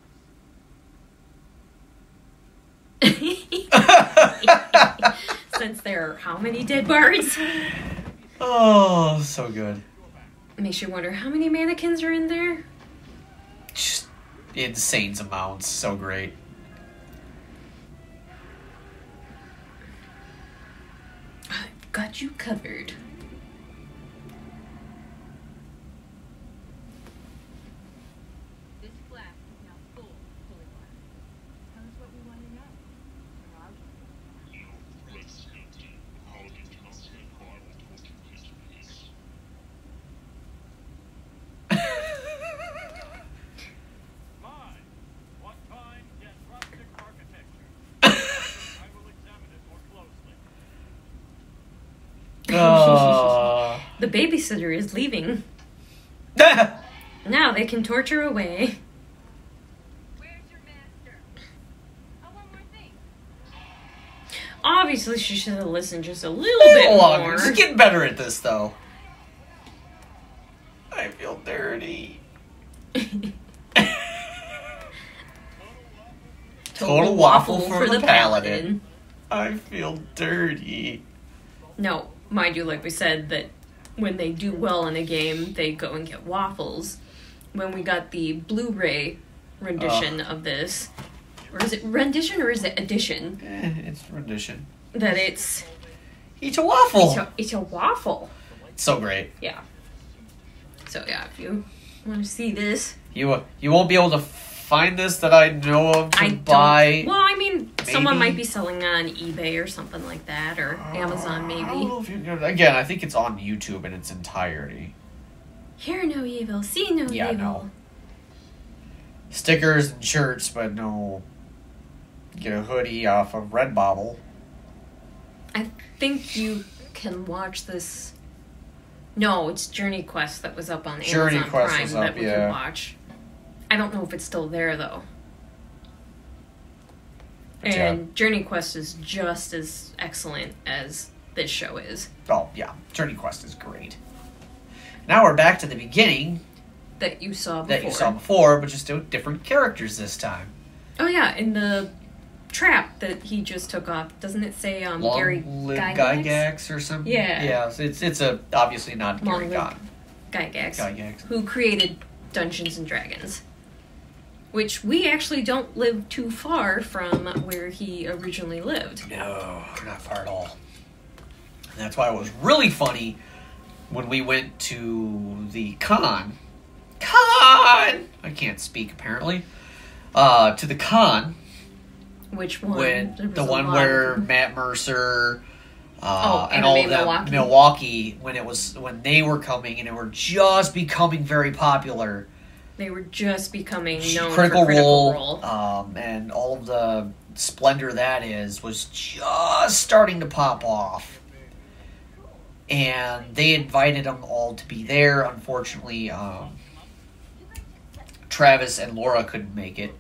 Since there are how many dead birds. oh, so good. Makes you wonder how many mannequins are in there? Just insane amounts. So great. I've got you covered. This flask is now full, fully glass. Tell us what we want to know. Mirage? My, what kind yet rustic architecture? I will examine it more closely. Oh. The babysitter is leaving. Now they can torture away. Where's your master? One more thing. Obviously, she should have listened just a little bit little longer. more. She's getting better at this, though. I feel dirty. Total waffle for the paladin. I feel dirty. No, mind you, like we said, that when they do well in a game, they go and get waffles. When we got the Blu-ray rendition of this, or is it rendition or is it edition? Eh, it's rendition. That it's Eat a waffle. it's a, it's a waffle. so great. Yeah. So yeah, if you want to see this, You you won't be able to find this that I know of to I buy. don't. Well, I mean, someone might be selling on eBay or something like that, or Amazon I don't maybe. you- again, I think it's on YouTube in its entirety. Hear no evil, see no Yeah, evil. no. Stickers and shirts, but no. Get a hoodie off of Redbubble. I think you can watch this. No, it's Journey Quest that was up on Journey Amazon Quest Prime was that up, we yeah. can watch. I don't know if it's still there though. And Journey Quest is just as excellent as this show is. Oh yeah, Journey Quest is great. Now we're back to the beginning That you saw before. that you saw before, but just with different characters this time. Oh yeah, in the trap that he just took off, doesn't it say um Long Gary Gygax? Gygax or something. Yeah. yeah. so It's it's a obviously not Long Gary. Gygax, Gygax. who created Dungeons and Dragons, which we actually don't live too far from where he originally lived. No, not far at all. And that's why it was really funny when we went to the con. Con! I can't speak apparently. Uh, to the con Which one? when the one where Matt Mercer uh, Oh, and all of them Milwaukee. Milwaukee when it was when they were coming and they were just becoming very popular. They were just becoming known Critical, for Critical Role, um, and all of the splendor that is was just starting to pop off. And they invited them all to be there. Unfortunately, um, Travis and Laura couldn't make it.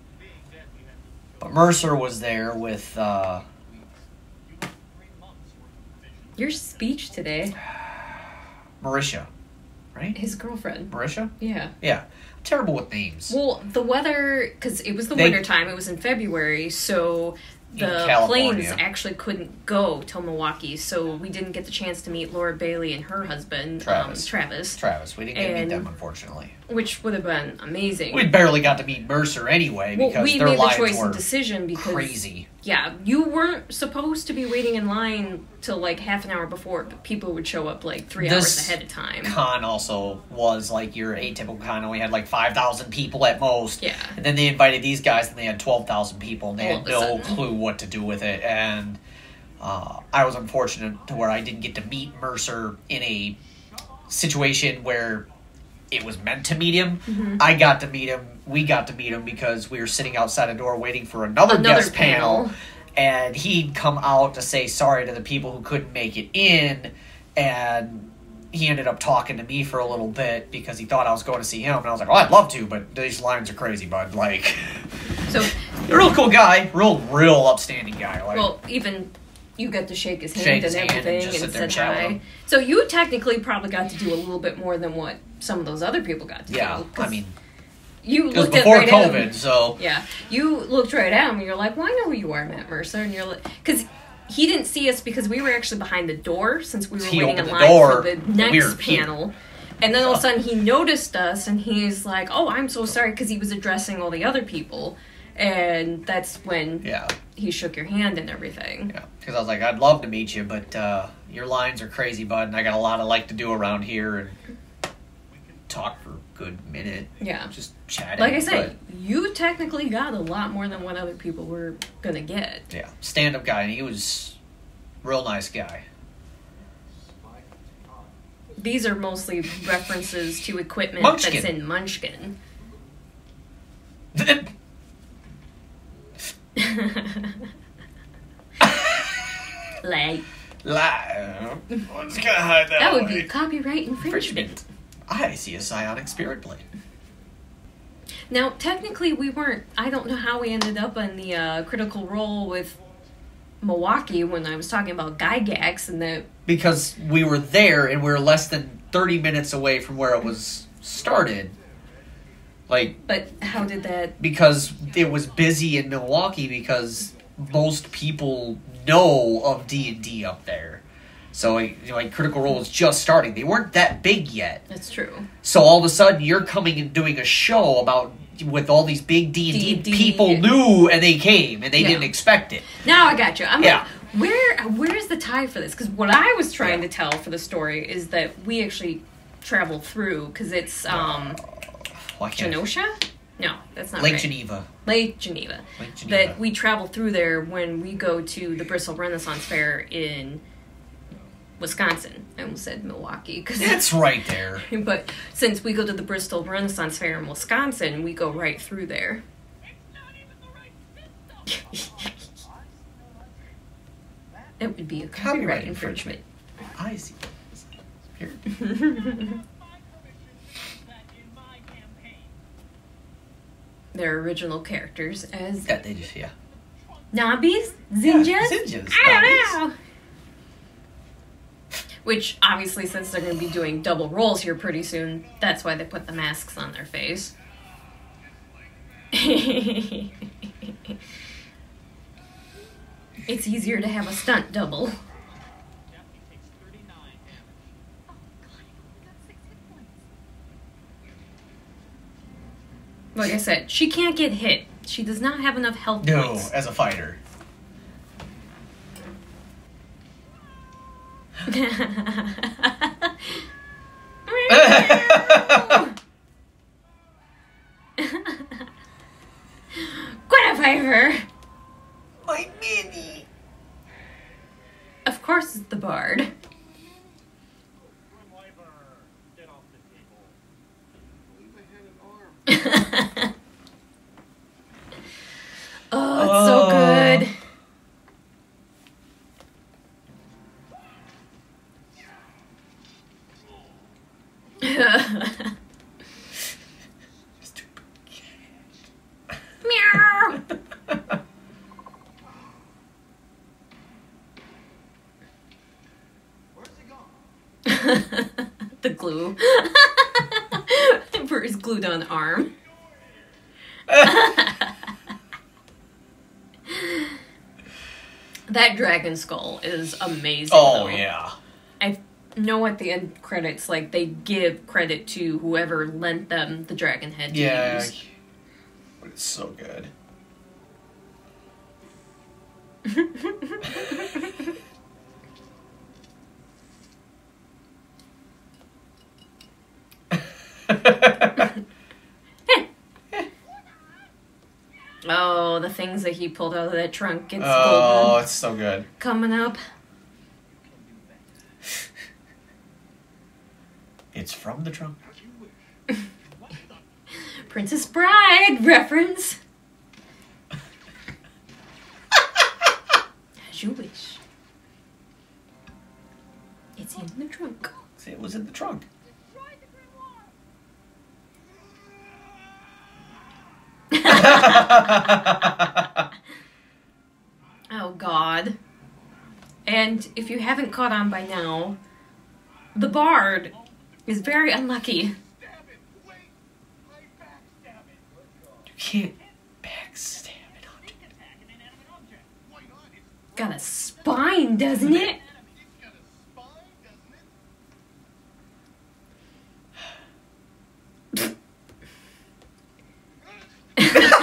But Mercer was there with uh, Your speech today, Marisha, right? his girlfriend. Marisha? Yeah. Yeah. Terrible with names. Well, the weather, because it was the They- winter time, it was in February, so the California. planes actually couldn't go till Milwaukee, so we didn't get the chance to meet Laura Bailey and her husband, Travis. Um, Travis, Travis. We didn't get to meet And- them, unfortunately. which would have been amazing. We barely got to meet Mercer anyway well, because we their made the lives choice were and decision because crazy. Yeah, you weren't supposed to be waiting in line till like half an hour before, but people would show up like three This hours ahead of time. Con also was like your atypical con. Only had like five thousand people at most. Yeah. And then they invited these guys, and they had twelve thousand people, and they All had no sudden. clue what to do with it. And uh, I was unfortunate to where I didn't get to meet Mercer in a situation where it was meant to meet him. Mm-hmm. I got to meet him. We got to meet him because we were sitting outside a door waiting for another, Another guest panel. panel. And he'd come out to say sorry to the people who couldn't make it in. And he ended up talking to me for a little bit because he thought I was going to see him. And I was like, oh, I'd love to, but these lines are crazy, bud. Like, So, a real cool guy. Real, real upstanding guy. Like, well, even you got to shake his hand Shake and his hand and everything and, sit and hi. So you technically probably got to do a little bit more than what some of those other people got to yeah, do. 'cause I mean, you looked at before right at him. COVID, so. Yeah, you looked right at him and you're like, "Well, I know who you are, Matt Mercer," and you're like, because he didn't see us because we were actually behind the door since we were He waiting in line for the next here. panel. And then all of a sudden he noticed us and he's like, "Oh, I'm so sorry," because he was addressing all the other people, and that's when Yeah. He shook your hand and everything. Yeah, because I was like, I'd love to meet you, but uh, your lines are crazy, bud, and I got a lot I like to do around here, and we can talk for a good minute, Yeah. just chatting. Like I said, you technically got a lot more than what other people were gonna get. yeah, stand-up guy, and he was real nice guy. These are mostly references to equipment Munchkin. that's in Munchkin. like Lie. What's gonna hide that? that would be away? copyright infringement. I see a psionic spirit blade. Now, technically, we weren't. I don't know how we ended up on the uh, critical role with Milwaukee when I was talking about Gygax and the because we were there and we were less than 30 minutes away from where it was started like But how did that? because it was busy in Milwaukee because most people know of D&D up there so like, you know, like critical role was just starting they weren't that big yet That's true. so all of a sudden you're coming and doing a show about with all these big D&D, D&D. people knew and they came and they Yeah. didn't expect it Now I got you. I'm Yeah. like, where where's the tie for this? Because what I was trying Yeah. to tell for the story is that we actually travel through because it's um Why can't Genosha. No, that's not Lake right. Geneva. Lake Geneva. Lake Geneva. That we travel through there when we go to the Bristol Renaissance Fair in Wisconsin. I almost said Milwaukee because that's right there. but since we go to the Bristol Renaissance Fair in Wisconsin, we go right through there. It would be a copyright, Copyright infringement. I see. Here. My permission that in my campaign. Their original characters as Yeah, they just yeah. Nobbies? Zinjas? Yeah, Zinjas, I don't know. Which, obviously, since they're going to be doing double roles here pretty soon, that's why they put the masks on their face. it's easier to have a stunt double. Daphne takes 39 damage. Oh, God, I only got six hit points. Like I said, she can't get hit. She does not have enough health No, points. as a fighter. Guinevere! My mini. Of course, it's the bard. Grimwyver, get off table. oh, it's so Oh. good. Meow. The glue. For his glued on arm. that dragon skull is amazing. oh though. yeah. I know at the end credits, like they give credit to whoever lent them the dragon head to Yeah. use. But it's so good. Oh, the things that he pulled out of that trunk. It's oh, golden. it's so good. Coming up. It's from the trunk. You wish. what the? Princess Bride reference. As you wish. It's in the trunk. See, it was in the trunk. Oh God. And if you haven't caught on by now, the bard is very unlucky. Stab it! Wait! I backstab it! you can't backstab an object. Sneak attack an inanimate object. Why not? It's Got a spine, doesn't it?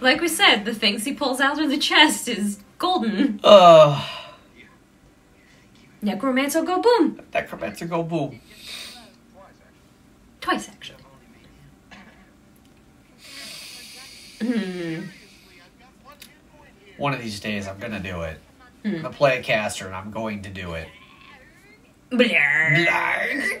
like we said, the things he pulls out of the chest is golden. Uh, Necromancer go boom. necromancer go boom. Twice, actually. Hmm. Seriously, I've got one hit point here. One of these days, I'm gonna do it. Hmm. I'm gonna play a caster, and I'm going to do it. Blur. You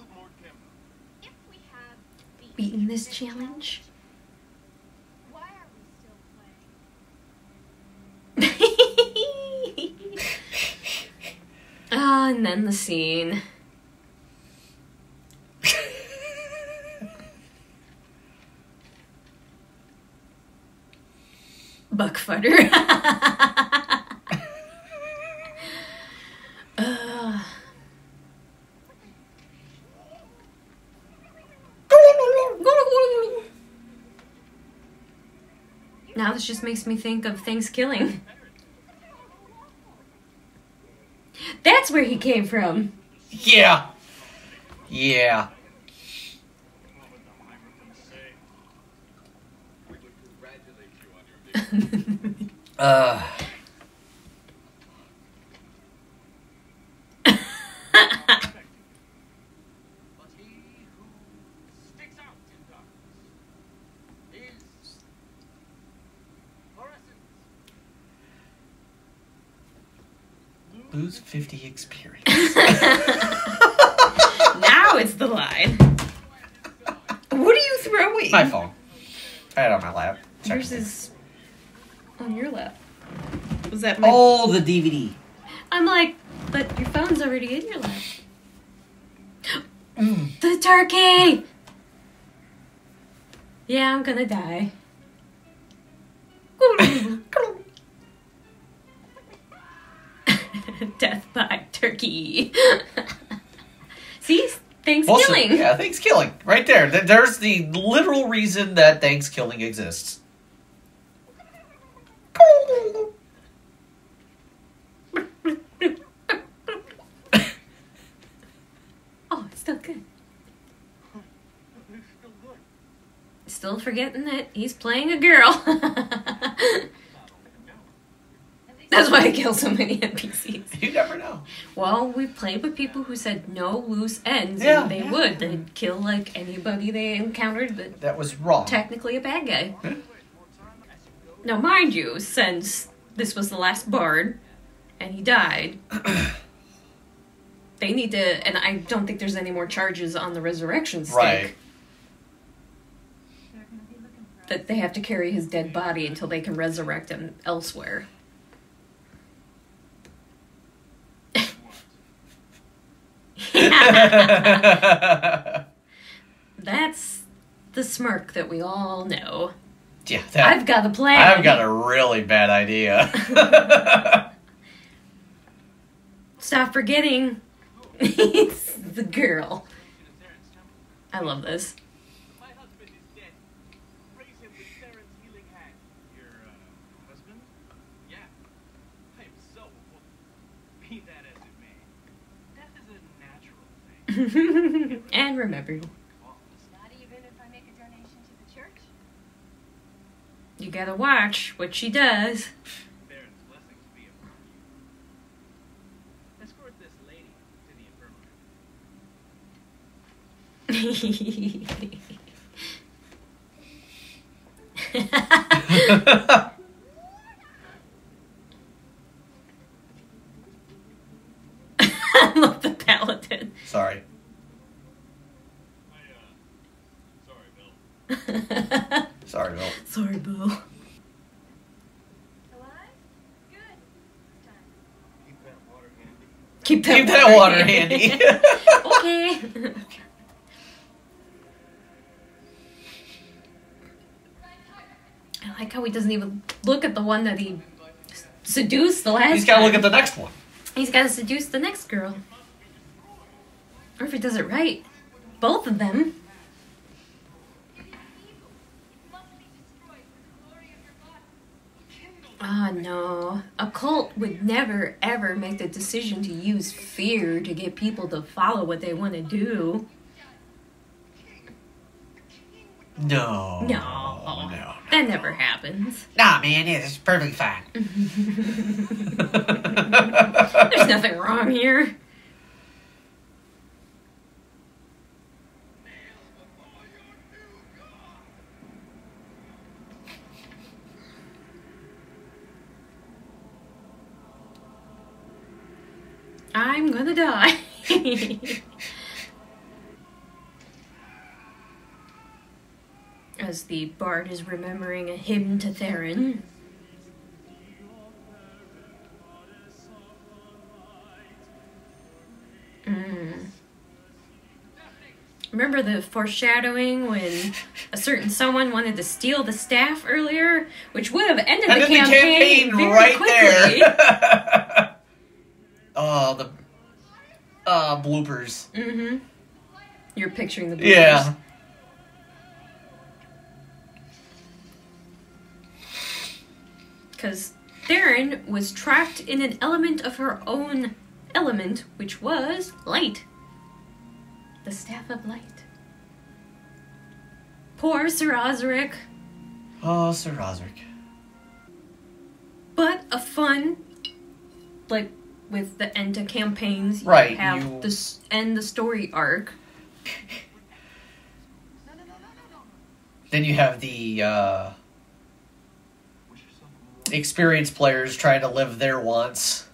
Beaten this challenge. Ah, and then the scene. Buckfutter. Just makes me think of Thanksgiving. That's where he came from. Yeah. Yeah. Uh. But he who sticks out in darkness is fluorescent. Lose 50 experience. now it's the line. What are you throwing? my phone. I had it on my lap. Check Yours it. is on your lap. Was that my? Oh, the DVD. I'm like, but your phone's already in your lap. Mm. The turkey. Yeah, I'm gonna die. Death by turkey. See, Also, Thanksgiving. yeah, Thanksgiving. Right there. There's the literal reason that Thanksgiving exists. Oh, it's still good. It's still good. Still forgetting that he's playing a girl. That's why I kill so many NPCs. You never know. Well, we played with people who said no loose ends, Yeah, and they yeah. would. They'd kill like anybody they encountered, but That was wrong. technically a bad guy. Yeah. Now, mind you, since this was the last bard and he died, they need to. And I don't think there's any more charges on the resurrection stick. Right. They're gonna be looking for us. That they have to carry his dead body until they can resurrect him elsewhere. That's the smirk that we all know. yeah, that, I've got a plan. I've got a really bad idea. Stop forgetting. it's the girl. I love this. My husband is dead. Raise him with Theron's healing hand. Your uh, husband? Yeah. I am so woman. Be that as it may. Death is a natural thing. and remember, Not even if I make a donation to the church. you gotta watch what she does. Theron's blessings be upon you. Escort this lady to the infirmary. I love the paladin. Sorry. I, uh, sorry, Bill. Sorry, Bill. Sorry, Bill. Keep that water handy. Keep that, Keep that water handy. okay. I like how he doesn't even look at the one that he seduced the last He's got to look at the next one. He's got to seduce the next girl. Or if he does it right, both of them. It is evil. It must be destroyed for the glory of your God. Ah, no. A cult would never, ever make the decision to use fear to get people to follow what they want to do. No. No. No. That never happens. Nah, man, it's perfectly fine. There's nothing wrong here. I'm gonna die. As the bard is remembering a hymn to Theron. Mm. Remember the foreshadowing when a certain someone wanted to steal the staff earlier, which would have ended And the then the campaign, campaign very right quickly. there. oh, the uh, bloopers. Mm-hmm. You're picturing the bloopers. Yeah. Because Theron was trapped in an element of her own element, which was light. The Staff of Light. Poor Sir Osric, Oh, Sir Osric. but a fun, like with the end to campaigns, you Right, have you- this end the story arc. Then you have the uh, Wish yourself a little experienced players trying to live their wants,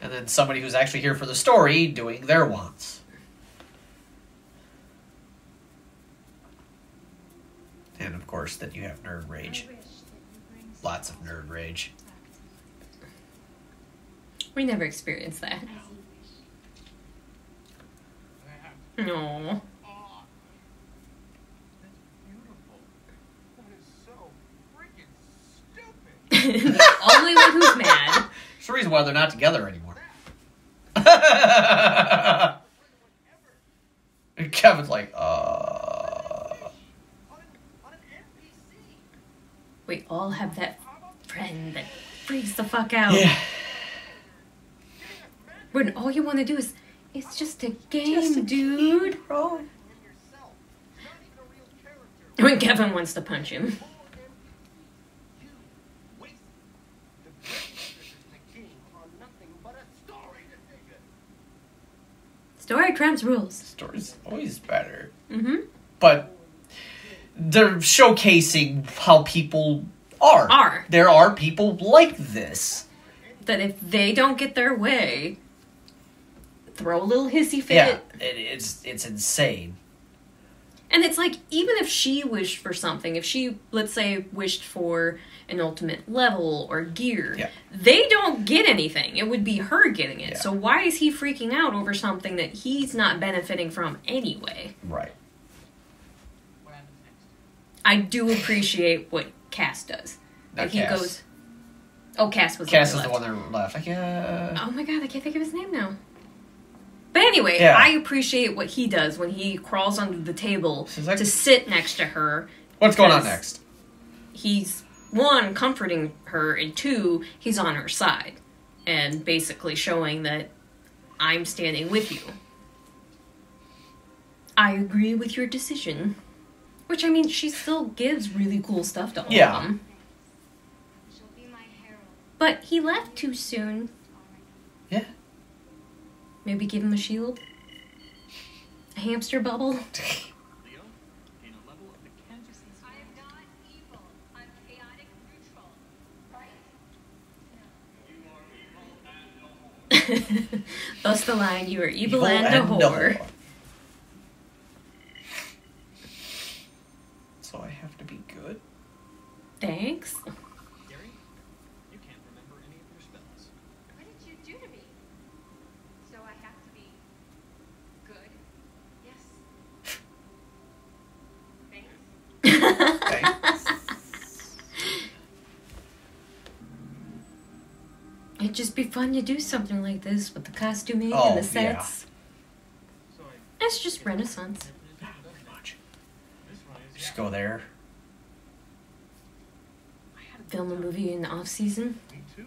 and then somebody who's actually here for the story doing their wants. And of course, then you have nerd rage. Lots of nerd rage. We never experienced that. No. Aw. That's beautiful. That is so freaking stupid. the only one who's mad. It's the reason why they're not together anymore. and Kevin's like, uh. On, on an NPC. We all have that friend that freaks the fuck out. Yeah. When all you want to do is, it's just a game, Just a dude. Bro. In yourself. Not even a real character. When Kevin wants to punch him. Full of NPCs. You wasted. The greatness is the game on nothing but a story decision. Story trumps rules. Story's always better. Mm-hmm. But they're showcasing how people are. Are. There are people like this. That if they don't get their way, throw a little hissy fit. Yeah. It, it's it's insane. And it's like, even if she wished for something, if she, let's say, wished for an ultimate level or gear, Yeah. they don't get anything. It would be her getting it. Yeah. So why is he freaking out over something that he's not benefiting from anyway? Right. What happens next? I do appreciate what Cass does. Like he Cass. goes. Oh, Cass was Cass the is the one that left. Like, uh, Oh my god, I can't think of his name now. But anyway, Yeah. I appreciate what he does when he crawls under the table like- to sit next to her. what's going on next? He's one comforting her, and two, he's on her side, and basically showing that I'm standing with you. I agree with your decision. Which I mean, she still gives really cool stuff to all Yeah. of them. She'll be my herald. But he left too soon. Yeah. Maybe give him a shield? A hamster bubble? Leo, gain a level of the Kansas I am not evil. I'm chaotic neutral. Right? Thus the line, you are evil, and, a whore. So I have to be good. Thanks. Gary, you can't remember any of your spells. What did you do to me? So I have to be good? Yes. Thanks. It'd just be fun to do something like this with the costuming Oh, and the sets. I It's just Renaissance. Pretty much. this one is Just go there. Film a movie in the off season. Me too.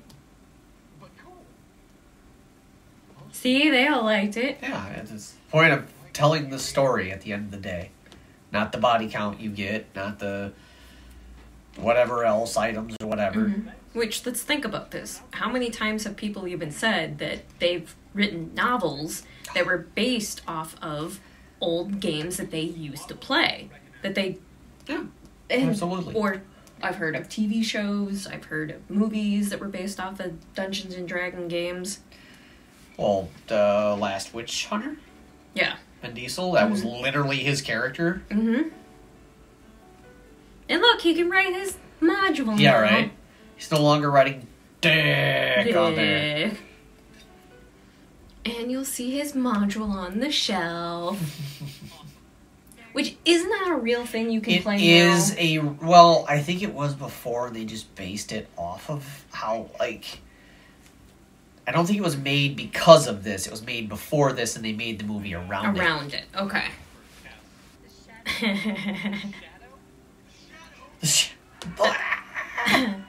But cool. See, they all liked it. Yeah, it's it's the point of telling the story at the end of the day. Not the body count you get, not the whatever else, items or whatever. Mm-hmm. Which, let's think about this. How many times have people even said that they've written novels that were based off of old games that they used to play? That they. Yeah, and- absolutely. Or I've heard of TV shows, I've heard of movies that were based off of Dungeons and Dragon games. Well, the last Witch Hunter, Yeah. Vin Diesel. That was literally his character. Mm-hmm. And look, he can write his module. Yeah, now. right. He's no longer writing dick on there. And you'll see his module on the shelf. Which isn't that a real thing you can It play is now? a well. I think it was before they just based it off of how like. I don't think it was made because of this. It was made before this, and they made the movie around, around it. Okay. it.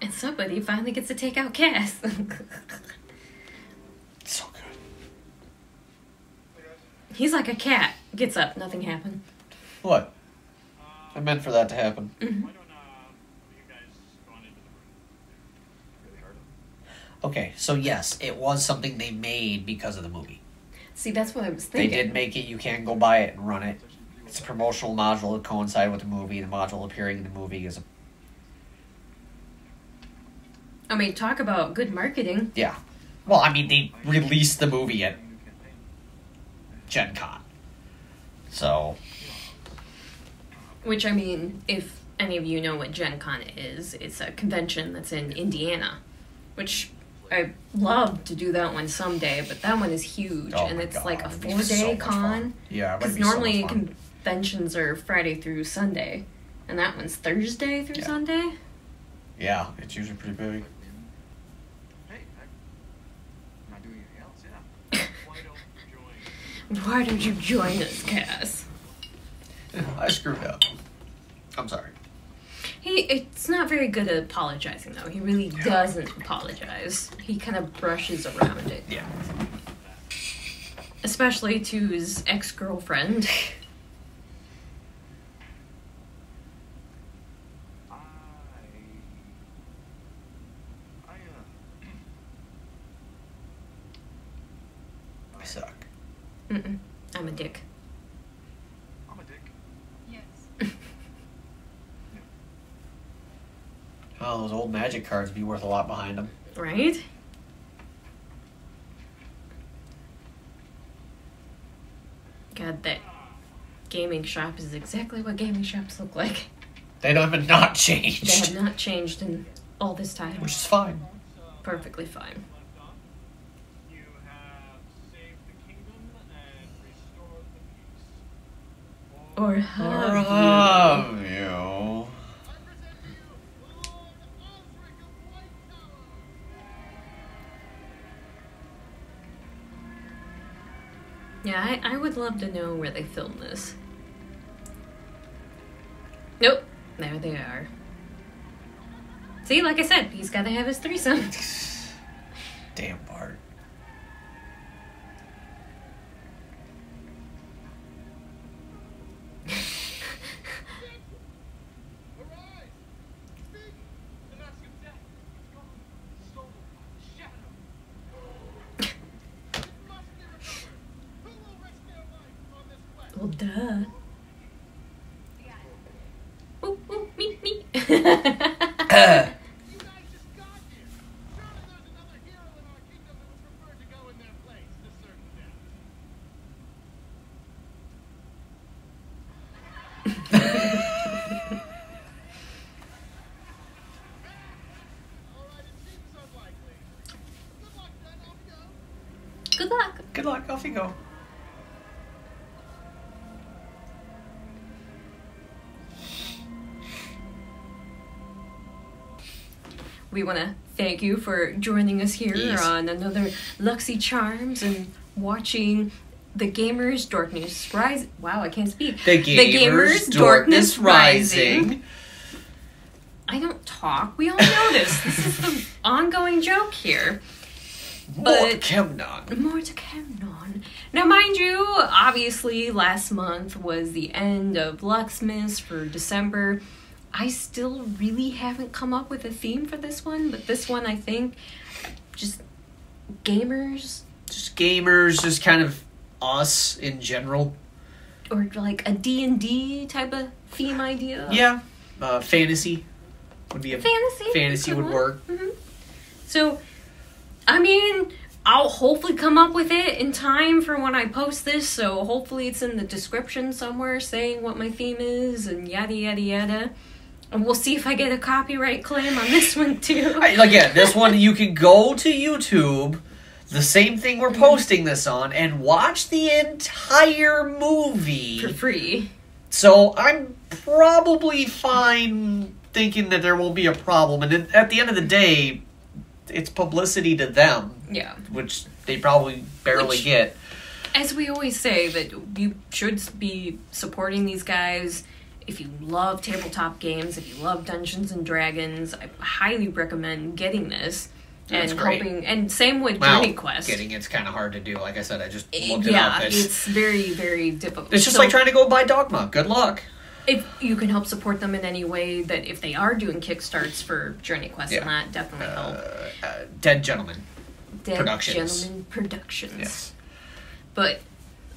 and somebody finally gets to take out Cass. so good. He's like a cat. Gets up, nothing happened. What? I meant for that to happen. Why don't uh, you guys go on into the room? Really hard. Okay, so yes, it was something they made because of the movie. See, that's what I was thinking. They did make it. You can go buy it and run it. It's a promotional module to coincide with the movie. The module appearing in the movie is a I mean, talk about good marketing. yeah. Well, I mean, they released the movie at Gen Con. So Which, I mean, if any of you know what Gen Con is, it's a convention that's in Indiana. Which I love to do that one someday, but that one is huge. Oh and it's God, like a four so day much con. yeah, Because be normally fun. conventions are Friday through Sunday. And that one's Thursday through Yeah. Sunday? yeah, it's usually pretty big. Hey, I'm not doing anything else, yeah. Why don't you join? Why don't you join us, Cass? I screwed up. I'm sorry. He it's not very good at apologizing though. He really doesn't apologize. He kind of brushes around it. Yeah. Especially to his ex girlfriend. I. I, uh. I suck. Mm-mm. I'm a dick. I'm a dick. Yes. Oh, those old magic cards be worth a lot behind them. Right? God, that gaming shop is exactly what gaming shops look like. They don't even not changed. They have not changed in all this time. which is fine. Perfectly fine. You have saved the kingdom and restored the peace. Or Or have Yeah, I, I would love to know where they filmed this. Nope. There they are. See, like I said, he's got to have his threesome. Damn Bart. Arise! Speak! The mask of death is gone. Stolen by the shadow. It must be recovered. Who will risk their life on this quest? well, duh. We got it. Ooh, ooh, me, me. You guys just got here. Surely there's another hero in our kingdom that would prefer to go in their place to certain death. All right, it seems unlikely. Good luck then. Off you go. Good luck. Good luck. Off you go. We want to thank you for joining us here Yes. on another Luxy Charms and watching the Gamers Dorkness Rise. Wow, I can't speak. The Gamers, Dorkness Rising. I don't talk. We all know this. this is the ongoing joke here. But But- Kemnon. More to Kemnon. Now, mind you, obviously last month was the end of Luxmas for December. I still really haven't come up with a theme for this one, but this one I think just gamers Just gamers, just kind of us in general. or like a D&D type of theme idea. Yeah. Uh, fantasy would be a Fantasy. Fantasy would one. work. Mhm. So, I mean, I'll hopefully come up with it in time for when I post this. So hopefully it's in the description somewhere saying what my theme is and yada yada yada. And we'll see if I get a copyright claim on this one too. I- Again, this one you can go to YouTube, the same thing we're mm-hmm. posting this on, and watch the entire movie. for free. So I'm probably fine thinking that there will be a problem. And at the end of the day, it's publicity to them, Yeah. which they probably barely Which- get. As we always say, that you should be supporting these guys. If you love tabletop games, if you love Dungeons and Dragons, I highly recommend getting this. That's and great. hoping, and same with Well, Journey Quest. getting it's kind of hard to do. Like I said, I just looked it yeah, up. It's, it's very, very difficult. it's just So like trying to go buy Dogma. Good luck. if you can help support them in any way, that if they are doing kickstarts for Journey Quest Yeah. and that, definitely help. Uh, uh, Dead Gentleman. Dead Productions. Gentleman Productions. Yes. But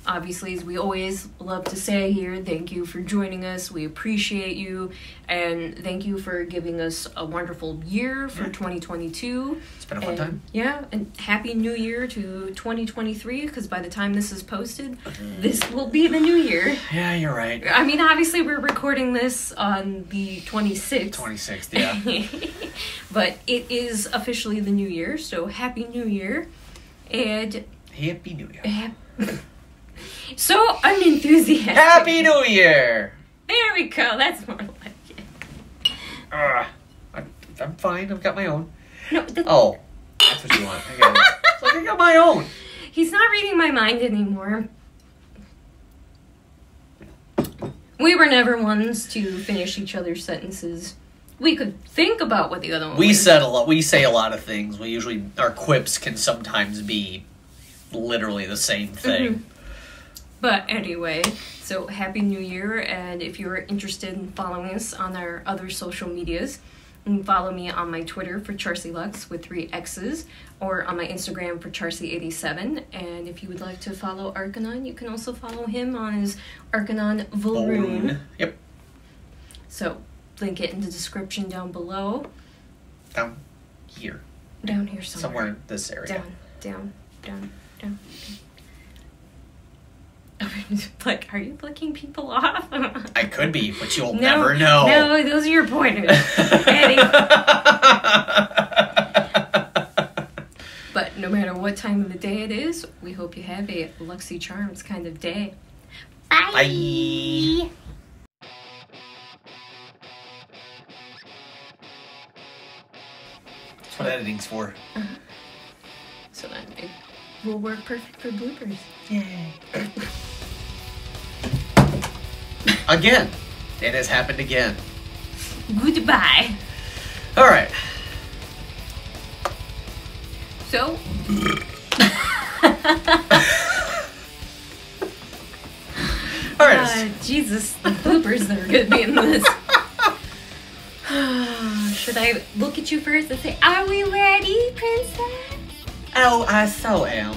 obviously, as we always love to say here, thank you for joining us. We appreciate you, and thank you for giving us a wonderful year for 2022. It's been a fun And, time. Yeah, and happy new year to 2023, because by the time this is posted, this will be the new year. Yeah, you're right. I mean, obviously, we're recording this on the 26th. 26th, yeah. but it is officially the new year, so happy new year. And Happy New Year. So unenthusiastic. Happy New Year! There we go. That's more like it. Ugh. I'm, I'm fine. I've got my own. No, the, Oh, that's what you want. I got it. It's like I got my own. he's not reading my mind anymore. We were never ones to finish each other's sentences. We could think about what the other one We was. said a lot. We say a lot of things. We usually our quips can sometimes be literally the same thing. Mhm. But anyway, so happy new year and if you're interested in following us on our other social medias, you can follow me on my Twitter for Charsie Lux with three X's or on my Instagram for Charsie87. And if you would like to follow Archanon, you can also follow him on his Archanon Volruun. Yep. So link it in the description down below. Down here, Down here somewhere. somewhere in this area. Down, down, down, down. down. like, are you flicking people off? I could be, but you'll no, never know. No, those are your pointers. But no matter what time of the day it is, we hope you have a Luxy Charms kind of day. Bye. Bye. That's what editing's for. Uh-huh. So then it will work perfect for bloopers. Yay. Again. It has happened again. Goodbye. All right. So. All right. Uh, Jesus, the bloopers that are gonna be in this. Should I look at you first and say, Are we ready, princess? oh, I so am.